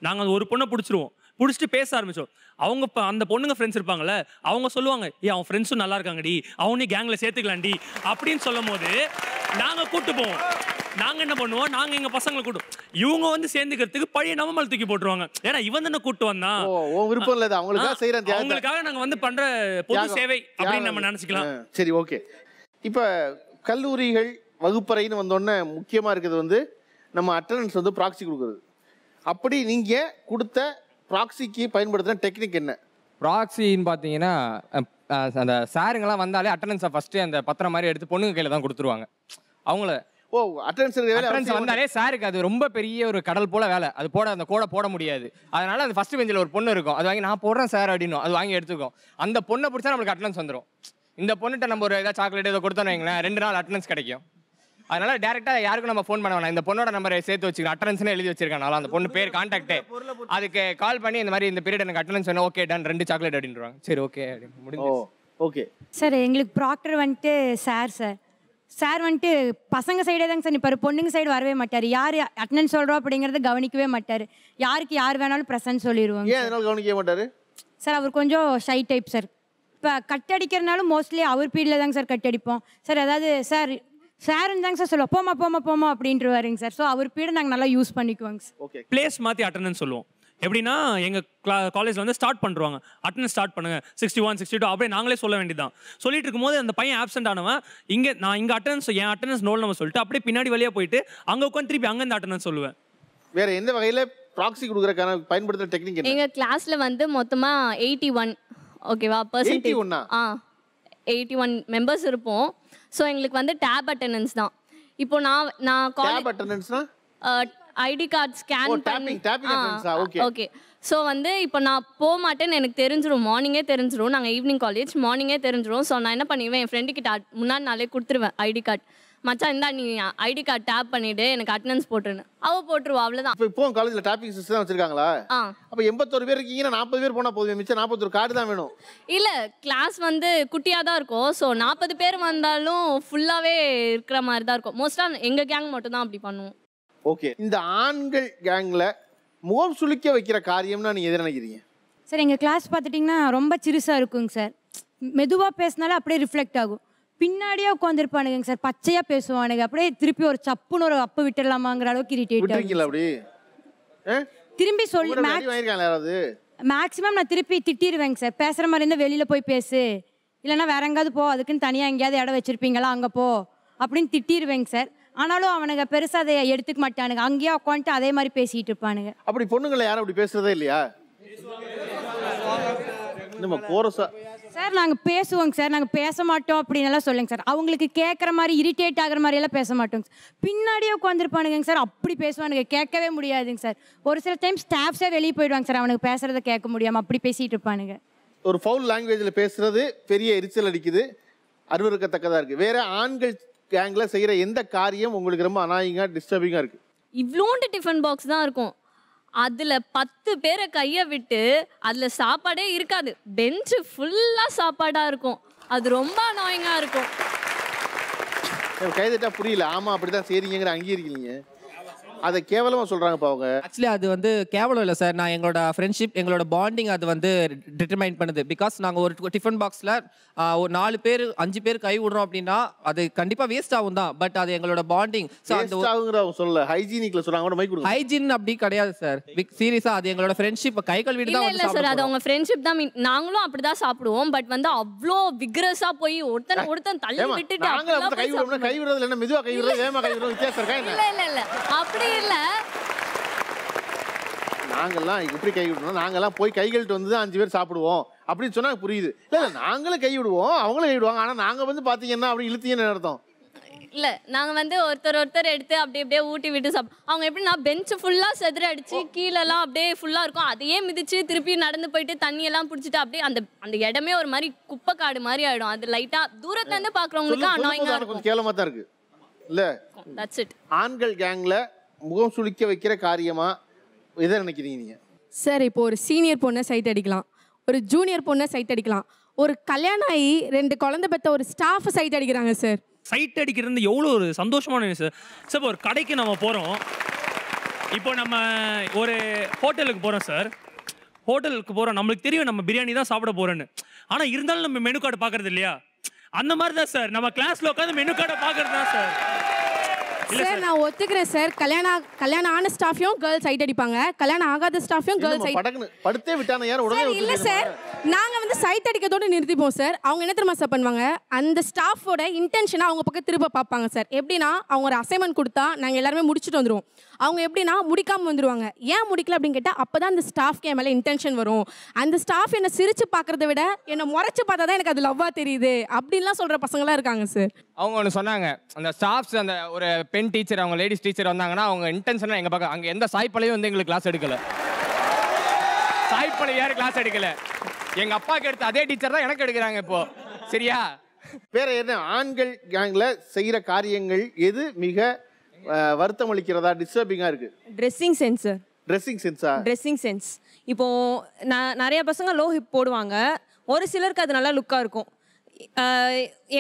நாங்கள் ஒரு பொண்ணை பிடிச்சிருவோம். பிடிச்சிட்டு பேச ஆரம்பிச்சோம் அவங்க இப்போ அந்த பொண்ணுங்க ஃப்ரெண்ட்ஸ் இருப்பாங்கல்ல அவங்க சொல்லுவாங்க ஏ அவன் ஃப்ரெண்ட்ஸும் நல்லா இருக்காங்கடி. அவனே கேங்கில் சேர்த்துக்கலாம்டி. அப்படின்னு சொல்லும் போது நாங்கள் கூட்டு போவோம். நாங்கள் என்ன பண்ணுவோம்? நாங்கள் எங்கள் பசங்களை கூட்டும் இவங்க வந்து சேர்ந்துக்கிறதுக்கு பழைய நம்ம மேல தூக்கி போட்டுருவாங்க. ஏன்னா இவன் தானே கூட்டு வந்தான் விருப்பம் இல்லை அவங்களுக்காக செய்யற தியாகத்தை. அவங்களுக்காக நாங்கள் வந்து பண்ற பொது. சேவை அப்படின்னு நம்ம. நினச்சிக்கலாம். சரி ஓகே. இப்போ கல்லூரிகள் வகுப்பறைன்னு வந்தோடனே முக்கியமாக இருக்கிறது வந்து நம்ம அட்டண்டன்ஸ் வந்து ப்ராக்சி கொடுக்குறது. அப்படி நீங்கள் கொடுத்த ப்ராக்சிக்கு பயன்படுத்தின டெக்னிக் என்ன? ப்ராக்ஸின்னு பார்த்தீங்கன்னா அந்த சாருங்கெல்லாம் வந்தாலே அட்டண்டன்ஸை ஃபஸ்ட்டு அந்த பத்திரம் மாதிரி எடுத்து பொண்ணுங்க கையில் தான் கொடுத்துருவாங்க. அவங்கள ஓ அட்டண்டன்ஸ் வந்தாலே சாருக்கு அது ரொம்ப பெரிய ஒரு கடல் போல வேலை. அது போட அந்த கோடை போட முடியாது. அதனால அது ஃபர்ஸ்ட் பெஞ்சில் ஒரு பொண்ணு இருக்கும். அது வாங்கி நான் போடுறேன் சார் அப்படின்னு அது வாங்கி எடுத்துக்கும். அந்த பொண்ணை பிடிச்சா நம்மளுக்கு அட்டண்டன்ஸ் வந்துடும் இந்த பொண்ணுகிட்ட நம்ம ஒரு ஏதாவது சாக்லேட் ஏதோ கொடுத்தோன்னு வைங்களேன் ரெண்டு நாள் அட்டண்டன்ஸ் கிடைக்கும். அதனால டேரெக்டாக யாருக்கும் நம்ம ஃபோன் பண்ண வேணாம். இந்த பொண்ணோட நம்பரை சேர்த்து வச்சுக்கிறேன் அட்டண்டன்ஸ்னு எழுதி வச்சிருக்கேன் அந்த பொண்ணு பேர் கான்டாக்ட் அதுக்கு கால் பண்ணி இந்த மாதிரி இந்த பீரியட் எனக்கு அட்டண்டன்ஸ் வேணும். ஓகே டன் ரெண்டு சாக்லேட் அப்படின்றாங்க. சரி ஓகே முடிஞ்சு ஓகே சார் எங்களுக்கு ப்ராக்டர் வந்துட்டு சார் சார். சார் வந்துட்டு பசங்க சைடே தாங்க சார் நிற்பார் பொண்ணுங்க சைடு வரவே மாட்டார். யார் அட்டண்டன்ஸ் சொல்கிறோம் அப்படிங்கிறத கவனிக்கவே மாட்டார். யாருக்கு யார் வேணாலும் ப்ரெசன்ட் சொல்லிடுவாங்க ஏன் அதனால கவனிக்க மாட்டாரு? சார் அவர் கொஞ்சம் ஷை டைப் சார். இப்போ கட் அடிக்கிறனாலும் மோஸ்ட்லி அவர் பீரியடில் தாங்க சார் கட் அடிப்போம். சார் அதாவது சார் சார்ன்னு தாங்க சார் சொல்லுவோம் போமா போமா போமா அப்படின்ட்டுருவாருங்க சார் ஸோ அவர் பீரியட் நாங்கள் நல்லா யூஸ் பண்ணிக்குவோங்க சார் ஓகே பிளேஸ் மாற்றி அட்டண்டன்ஸ் சொல்லுவோம். எப்படின்னா எங்கள் கிளா காலேஜில் வந்து ஸ்டார்ட் பண்ணுறாங்க அட்டண்டன்ஸ் ஸ்டார்ட் பண்ணுங்க. சிக்ஸ்டி ஒன் சிக்ஸ்டி டூ அப்படியே நாங்களே சொல்ல வேண்டியதான் சொல்லிட்டு இருக்கும்போது அந்த பையன் ஆப்சென்ட் ஆனவன் இங்கே நான் இங்கே அட்டண்டன்ஸ் என் அட்டண்டன்ஸ் நோல் நம்ம சொல்லிட்டு அப்படியே பின்னாடி வழியாக போயிட்டு அங்கே உட்காந்து திருப்பி அங்கேருந்து அட்டண்டன்ஸ் சொல்லுவேன். வேற எந்த வகையில் ப்ராக்சி கொடுக்குறக்கான பயன்படுத்துகிற டெக்னிக் என்ன? எங்க கிளாஸ்ல வந்து மொத்தமா எயிட்டி ஒன் ஓகேவா பர்சன்டேஜ் 81 -ஆ? ஆ எயிட்டி ஒன் மெம்பர்ஸ் இருப்போம். ஸோ எங்களுக்கு வந்து டேப் அட்டெண்டன்ஸ் தான். இப்போ நான் நான் காலேஜ் அட்டண்டன்ஸ்னா ஐடி கார்டு ஸ்கேன் அட்டண்டன்ஸா ஓகே ஸோ வந்து இப்போ நான் போக மாட்டேன்னு எனக்கு தெரிஞ்சிரும். மார்னிங்கே தெரிஞ்சிரும். நாங்கள் ஈவினிங் காலேஜ் மார்னிங்கே தெரிஞ்சிரும். ஸோ நான் என்ன பண்ணிடுவேன்? என் ஃப்ரெண்டு கிட்ட முன்னாடி நாளே கொடுத்துருவேன் ஐடி கார்டு மச்சான் இந்தா நீ ஐடி கார்டு டேப் பண்ணிவிடு எனக்கு அட்டண்டன்ஸ் போட்டுருன்னு. அவள் போட்டுருவா அவ்வளோதான் இப்போ இப்போ காலேஜில் டேப்பிங் சிஸ்டம் வச்சிருக்காங்களா? அப்போ எண்பத்தோரு பேர் இருக்கீங்கன்னா நாற்பது பேர் போனால் போதும் மிச்சம் நாற்பத்தொரு கார்டு தான் வேணும். இல்லை கிளாஸ் வந்து குட்டியாக தான் இருக்கும். ஸோ நாற்பது பேர் வந்தாலும் ஃபுல்லாகவே இருக்கிற மாதிரி தான் இருக்கும். மோஸ்ட்டாக எங்கள் கேங் மட்டும் தான் அப்படி பண்ணுவோம். ஓகே இந்த ஆண்கள் கேங்கில் முகம் சுளிக்க வைக்கிற காரியம்னா நீங்க எது நினைக்கிறீங்க? சார் எங்கள் கிளாஸ் பார்த்துட்டிங்கன்னா ரொம்ப சிறுசாக இருக்குங்க சார். மெதுவாக பேசினாலே அப்படியே ரிஃப்ளெக்ட் ஆகும். பின்னாடியே உட்காந்துருப்பானுங்க சார். பச்சையாக பேசுவானுங்க. அப்படியே திருப்பி ஒரு சப்புன்னு ஒரு அப்பு விட்டுடலாமாங்கிற அளவுக்கு இரிட்டேட் விட்டுருக்கீங்களா அப்படி? திரும்பி சொல்லி மேக்ஸிமம் நான் திருப்பி திட்டிடுவேங்க சார். பேசுகிற மாதிரி இருந்தால் வெளியில் போய் பேசு. இல்லைன்னா வேற எங்கேயாவது போ. அதுக்குன்னு தனியாக எங்கேயாவது இடம் வச்சிருப்பீங்களா? அங்கே போ. அப்படின்னு திட்டிடுவேங்க சார். ஆனாலும் அவனுங்க பெருசாக அதை எடுத்துக்க மாட்டானுங்க. அங்கேயே உட்காந்துட்டு அதே மாதிரி பேசிகிட்டு இருப்பானுங்க. அப்படி பொண்ணுங்களை யாரும் அப்படி பேசுறதே இல்லையா? நம்ம கோரஸா சார் நாங்கள் பேசுவோங்க சார் நாங்கள் பேச மாட்டோம் அப்படின்னு எல்லாம் சொல்லுங்க சார் அவங்களுக்கு கேட்குற மாதிரி இரிட்டேட் ஆகுற மாதிரி எல்லாம் பேச மாட்டோங்க சார் பின்னாடியே உட்காந்துருப்பானுங்க சார் அப்படி பேசுவானுங்க. கேட்கவே முடியாதுங்க சார் ஒரு சில டைம் ஸ்டாஃப்ஸே வெளியே போயிடுவாங்க சார் அவனுக்கு பேசுறத கேட்க முடியாமல் அப்படி பேசிட்டு இருப்பானுங்க. ஒரு ஃபவுல் லாங்குவேஜில் பேசுறது பெரிய எரிச்சல் அடிக்குது. அருவருக்கத்தக்கதாக இருக்குது வேற ஆண்கள் கேங்கில் செய்கிற எந்த காரியம் உங்களுக்கு ரொம்ப அநாயகமாக டிஸ்டர்பிங்காக இருக்குது இவ்வளோண்டு டிஃபன் பாக்ஸ் தான் இருக்கும். அதில் பத்து பேரை கையை விட்டு அதில் சாப்பாடே இருக்காது. பெஞ்சு ஃபுல்லாக சாப்பாடாக இருக்கும். அது ரொம்ப அனாயிங்கா இருக்கும். கைதட்டா புரியல. ஆமாம் அப்படி தான் செய்றீங்கிற அங்கீகரிக்கிறீங்க அதை கேவலமா சொல்றாங்கப்பா அவங்க. ஆக்சுவலி அது வந்து கேவலம் இல்லை சார் நான் எங்களோட ஃப்ரெண்ட்ஷிப் எங்களோட பாண்டிங் அது வந்து டிட்டர்மைன் பண்ணுது. பிகாஸ் நாங்கள் ஒரு டிஃபன் பாக்ஸில் ஒரு நாலு பேர் அஞ்சு பேர் கை விடுறோம் அப்படின்னா அது கண்டிப்பாக வேஸ்ட் ஆகும் தான். பட் அது எங்களோட பாண்டிங் ஸோ அந்த ஆகுங்கிற சொல்லல. ஹைஜீனிக்ல சொல்றாங்க மைக் கொடுங்க. ஹைஜீன் அப்படி கிடையாது சார் சீரியஸாக அது எங்களோட ஃப்ரெண்ட்ஷிப் கை கழுவிட்டு தான் இல்ல வந்து சார் அது அவங்க ஃப்ரெண்ட்ஷிப் தான் நாங்களும் அப்படிதான் சாப்பிடுவோம். பட் வந்து அவ்வளோ விக்ரஸா போய் ஒருத்தன் ஒருத்தன் தள்ளி விட்டுட்டு அப்படி கை போய் விடுறோம்னா கை விடுறதுல என்ன மெதுவா கை விடுறது வேகமா கை விடுறது வித்தியாசம் இருக்கா என்ன? இல்ல இல்ல இல்ல. அப்படி இல்ல. நாங்கெல்லாம் எப்படி கை விடணும் நாங்கெல்லாம் போய் கை கழுட்டு வந்து தான் அஞ்சு பேர் சாப்பிடுவோம் அப்படின்னு சொன்னா புரியுது. இல்ல இல்ல நாங்களும் கை விடுவோம் அவங்களும் கை விடுவாங்க. ஆனா நாங்க வந்து பாத்தீங்கன்னா அப்படி இழுத்தீங்கன்னு அர்த்தம்? இல்ல நாங்க வந்து ஒருத்தர் ஒருத்தர் எடுத்து அப்படியே அப்படியே ஊட்டி விட்டு சாப் அவங்க எப்படின்னா பெஞ்ச் ஃபுல்லா செதற அடிச்சு கீழெல்லாம் அப்படியே ஃபுல்லா இருக்கும். அதையே மிதிச்சு திருப்பி நடந்து போயிட்டு தண்ணி எல்லாம் புடிச்சிட்டு அப்படியே அந்த அந்த இடமே ஒரு மாதிரி குப்பை காடு மாதிரி ஆயிடும். அது லைட்டா தூரத்துல இருந்து பாக்குறவங்களுக்கு அனாயிங்கா இருக்கும். கேவலமா தான் இருக்கு. இல்ல தட்ஸ் இட் ஆண்கள் கேங்ல முகம் சுளிக்க வைக்கிற காரியமா? எதை நினைக்கிறீங்க நீங்க? சார் இப்போ ஒரு சீனியர் பொண்ணை சைட் அடிக்கலாம். ஒரு ஜூனியர் பொண்ணை சைட் அடிக்கலாம். ஒரு கல்யாணம் ஆகி ரெண்டு குழந்தை பெற்ற ஒரு ஸ்டாஃப் சைட் அடிக்கிறாங்க சார் சைட் அடிக்கிறது எவ்வளோ ஒரு சந்தோஷமான சார் சார் இப்போ ஒரு கடைக்கு நம்ம போகிறோம் இப்போ நம்ம ஒரு ஹோட்டலுக்கு போகிறோம் சார் ஹோட்டலுக்கு போகிறோம் நம்மளுக்கு தெரியும் நம்ம பிரியாணி தான் சாப்பிட போகிறோன்னு ஆனால் இருந்தாலும் நம்ம மெனு கார்டு பார்க்கறது இல்லையா? அந்த மாதிரி தான் சார் நம்ம கிளாஸில் உட்காந்து மெனு கார்டை பார்க்கறது தான் சார் சார் நான் ஒத்துக்கிறேன் சார். கல்யாணம் கல்யாணம் ஆன ஸ்டாஃபையும் கேர்ள்ஸ் சைட் அடிப்பாங்க. கல்யாணம் ஆகாத ஸ்டாஃபையும் கேர்ள்ஸ் சைட் படுத்தே விட்டான யாரும் உடனே இல்ல சார். நாங்க வந்து சைட் அடிக்கிறதோட நிறுத்திப்போம் சார். அவங்க என்ன தெரியுமா சார் பண்ணுவாங்க? அந்த ஸ்டாஃபோட இன்டென்ஷனை அவங்க பக்கம் திரும்ப பார்ப்பாங்க சார். எப்படின்னா அவங்க ஒரு அசைன்மெண்ட் கொடுத்தா நாங்க எல்லாருமே முடிச்சுட்டு வந்துருவோம். அவங்க எப்படின்னா முடிக்காம வந்துருவாங்க. ஏன் முடிக்கல அப்படின்னு கேட்டா அப்பதான் அந்த ஸ்டாஃப்க்கு என் மேல இன்டென்ஷன் வரும். அந்த ஸ்டாஃப் என்ன சிரிச்சு பார்க்கறத விட என்ன முறைச்சு பார்த்தா தான் எனக்கு அது லவ்வா தெரியுது. அப்படின்லாம் சொல்ற பசங்களாம் இருக்காங்க சார் அவங்க ஒன்று சொன்னாங்க. அந்த ஸ்டாஃப்ஸ் அந்த ஒரு பெண் டீச்சர் அவங்க லேடிஸ் டீச்சர் வந்தாங்கன்னா அவங்க இன்டென்ஷனாக எங்கள் பக்கம் அங்கே எந்த சாய்ப்பலையும் வந்து எங்களுக்கு கிளாஸ் எடுக்கல. சாய்ப்பலை யாரும் கிளாஸ் எடுக்கல. எங்கள் அப்பாவுக்கு எடுத்த அதே டீச்சர் தான் எனக்கு எடுக்கிறாங்க இப்போ. சரியா? வேற என்ன? ஆண்கள் கேங்ல செய்யற காரியங்கள் எது மிக வருத்தம் அளிக்கிறதா? டிஸ்டர்பிங்கா இருக்கு. ட்ரெஸ்ஸிங் சென்ஸ் சார் ட்ரெஸ்ஸிங் சென்ஸா ட்ரெஸ்ஸிங் சென்ஸ் இப்போ நான் நிறைய பசங்க லோ ஹிப் போடுவாங்க. ஒரு சிலருக்கு அது நல்லா லுக்காக இருக்கும்.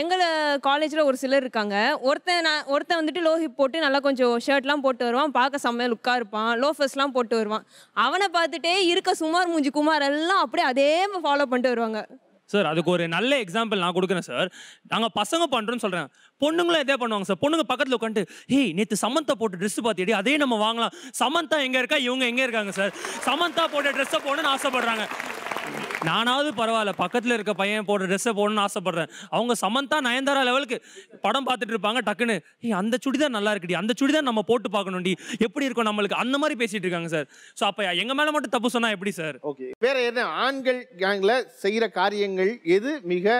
எங்களை காலேஜில் ஒரு சிலர் இருக்காங்க. ஒருத்தன் நான் ஒருத்தன் வந்துட்டு லோ ஹிப் போட்டு நல்லா கொஞ்சம் ஷர்ட்லாம் போட்டு வருவான். பார்க்க செம்மையாக லுக்காக இருப்பான். லோஃபர்ஸ்லாம் போட்டு வருவான். அவனை பார்த்துட்டே இருக்க சுமார் மூஞ்சி குமார் எல்லாம் அப்படியே அதே ஃபாலோ பண்ணிட்டு வருவாங்க. சார் அதுக்கு ஒரு நல்ல எக்ஸாம்பிள் நான் கொடுக்குறேன் சார் நாங்கள் பசங்க பண்ணுறோன்னு சொல்கிறேன் பொண்ணுங்களும் இதே பண்ணுவாங்க சார். பொண்ணுங்க பக்கத்தில் உட்காந்துட்டு ஹே நேற்று சமந்தா போட்ட ட்ரெஸ் பார்த்தியடி அதே நம்ம வாங்கலாம். சமந்தா எங்கே இருக்கா? இவங்க எங்கே இருக்காங்க சார்? சமந்தா போட்ட ட்ரெஸ்ஸை போடணும்னு ஆசைப்படுறாங்க. நானாவது பரவாயில்ல. பக்கத்தில் இருக்க பையன் போடுற ட்ரெஸ்ஸை போடணும்னு ஆசைப்பட்றேன். அவங்க சமந்தா நயன்தாரா லெவலுக்கு படம் பார்த்துட்டு இருப்பாங்க டக்குன்னு. ஏ அந்த சுடிதார் நல்லா இருக்குடி. அந்த சுடிதார் நம்ம போட்டு பார்க்கணும்டி. எப்படி இருக்கும் நம்மளுக்கு? அந்த மாதிரி பேசிட்டு இருக்காங்க சார். ஸோ அப்போ எங்கள் மேலே மட்டும் தப்பு சொன்னால் எப்படி சார்? ஓகே வேற என்ன? ஆண்கள் கேங்கில் செய்கிற காரியங்கள் எது மிக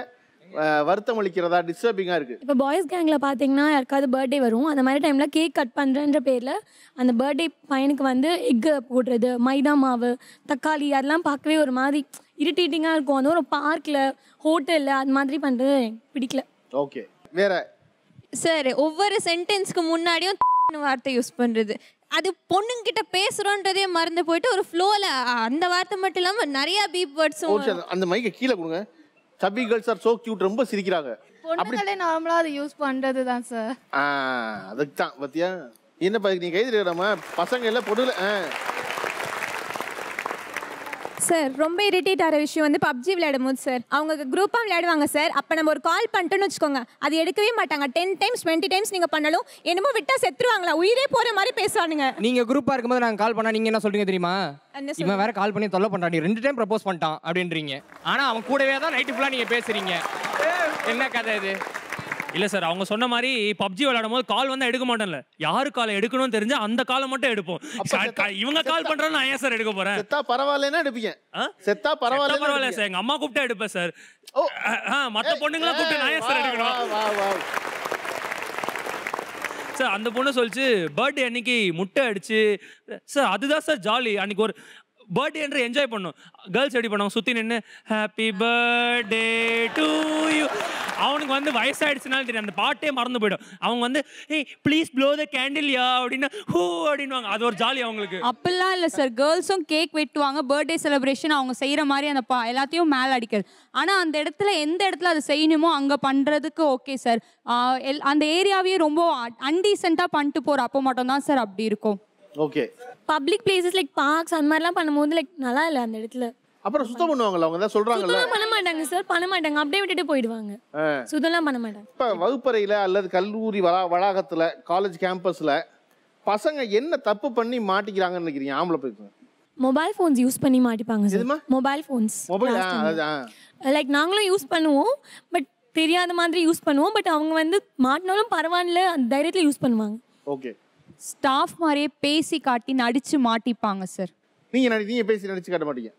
வருத்தம் அளிக்கிறதா? டிஸ்டர்பிங்கா இருக்கு. இப்போ பாய்ஸ் கேங்கில் பார்த்தீங்கன்னா யாருக்காவது பர்த்டே வரும். அந்த மாதிரி டைமில் கேக் கட் பண்ணுறன்ற பேரில் அந்த பர்த்டே பையனுக்கு வந்து எக்கு போடுறது மைதா மாவு தக்காளி அதெல்லாம் பார்க்கவே ஒரு மாதிரி இரிட்டேட்டிங்காக இருக்கும். அது ஒரு பார்க்கில் ஹோட்டலில் அது மாதிரி பண்ணுறது எனக்கு பிடிக்கல. ஓகே வேற? சார் ஒவ்வொரு சென்டென்ஸ்க்கு முன்னாடியும் வார்த்தை யூஸ் பண்ணுறது அது பொண்ணுங்கிட்ட பேசுகிறோன்றதே மறந்து போயிட்டு ஒரு ஃப்ளோவில் அந்த வார்த்தை மட்டும் இல்லாமல் நிறையா பீப் வேர்ட்ஸும் நிமிஷம், அந்த மைக்கை கீழே கொடுங்க. சபி கேர்ள்ஸ் ஆர் சோ கியூட் ரொம்ப சிரிக்கிறாங்க. பொண்ணுங்களே நார்மலா அதை யூஸ் பண்றது தான் சார். அதுக்கு தான் பத்தியா? என்னப்பா நீ கைது இருக்கிறாமா? பசங்க எல்லாம் பொண்ணுல சார் ரொம்ப இரிட்டேட் ஆகிற விஷயம் வந்து பப்ஜி விளையாடும் போது சார் அவங்க குரூப்பாக விளையாடுவாங்க சார் அப்போ நம்ம ஒரு கால் பண்ணிட்டோன்னு வச்சுக்கோங்க. அது எடுக்கவே மாட்டாங்க. டென் டைம்ஸ் டுவெண்ட்டி டைம்ஸ் நீங்கள் பண்ணாலும் என்னமோ விட்டா செத்துருவாங்களா? உயிரே போகிற மாதிரி பேசுவானுங்க. நீங்க குரூப்பா இருக்கும்போது நாங்க கால் பண்ணா நீங்க என்ன சொல்றீங்க தெரியுமா? என்ன இவன் வேற கால் பண்ணி தொல்லை பண்றான். நீ ரெண்டு டைம் ப்ரப்போஸ் பண்ணிட்டான் அப்படின்றீங்க. ஆனா அவன் கூடவே தான் நைட்டு ஃபுல்லா நீங்க பேசுறீங்க. என்ன கதை இது? இல்ல சார் அவங்க சொன்ன மாதிரி பப்ஜி விளையாடும் போது கால் வந்தா எடுக்க மாட்டேன்ல. யாரு காலை எடுக்கணும்னு தெரிஞ்சா அந்த காலை மட்டும் எடுப்போம். இவங்க கால் பண்றாங்க நான் ஏன் சார் எடுக்க போறேன்? செத்தா பரவாயில்லன்னா எடுப்பீங்க. செத்தா பரவாயில்ல பரவாயில்ல சார் எங்க அம்மா கூப்பிட்டா எடுப்பேன் சார். ஆ, மத்த பொண்ணுங்களா கூப்பிட்டு நான் ஏன் சார் எடுக்கணும்? சார் அந்த பொண்ணு சொல்லிச்சு பர்த்டே அன்னைக்கு முட்டை அடிச்சு சார் அதுதான் சார் ஜாலி அன்னைக்கு ஒரு பர்த்டே என்று என்ஜாய் பண்ணோம். கேர்ள்ஸ் எப்படி பண்ணுவாங்க? சுற்றி நின்று ஹாப்பி பர்த்டே டு யூ அவனுக்கு வந்து வயசாயிடுச்சுனாலும் தெரியும் அந்த பாட்டே மறந்து போயிடும். அவங்க வந்து ஏய் ப்ளீஸ் ப்ளோ த கேண்டில் யா? அப்படின்னா ஹூ அப்படின்வாங்க அது ஒரு ஜாலி அவங்களுக்கு. அப்படிலாம் இல்லை சார் கேர்ள்ஸும் கேக் வெட்டுவாங்க. பர்த்டே செலிப்ரேஷன் அவங்க செய்கிற மாதிரி அந்த பா எல்லாத்தையும் மேலே அடிக்கிறது ஆனால் அந்த இடத்துல எந்த இடத்துல அது செய்யணுமோ அங்கே பண்ணுறதுக்கு ஓகே சார் எல் அந்த ஏரியாவையே ரொம்ப அன்டீசெண்டாக பண்ணிட்டு போகிற அப்போ மட்டும்தான் சார் அப்படி இருக்கும். Okay public places like parks அந்த மாதிரிலாம் பண்ணும்போது லைக் நல்லா இல்லை அந்த இடத்துல. அப்புறம் சுத்தம் பண்ணுவாங்கல்ல அவங்க தான் சொல்றாங்கல்ல? சுத்தம்லாம் பண்ண மாட்டாங்க சார் பண்ண மாட்டாங்க. அப்படியே விட்டுட்டு போயிடுவாங்க. சுத்தம்லாம் பண்ண மாட்டாங்க. இப்போ வகுப்பறையில் அல்லது கல்லூரி வளா வளாகத்தில் காலேஜ் கேம்பஸில் பசங்க என்ன தப்பு பண்ணி மாட்டிக்கிறாங்கன்னு நினைக்கிறீங்க? ஆம்பளை பசங்க மொபைல் ஃபோன்ஸ் யூஸ் பண்ணி மாட்டிப்பாங்க சார் மொபைல் ஃபோன்ஸ் லைக் நாங்களும் யூஸ் பண்ணுவோம் பட் தெரியாத மாதிரி யூஸ் பண்ணுவோம் பட் அவங்க வந்து மாட்டினாலும் பரவாயில்ல அந்த தைரியத்தில் யூஸ் பண்ணுவாங்க. ஓகே ஸ்டாஃப் மாதிரியே பேசி காட்டி நடிச்சு மாட்டிப்பாங்க சார் நீங்கள் நடி நீங்கள் பேசி நடிச்சு காட்ட மாட்டீங்க.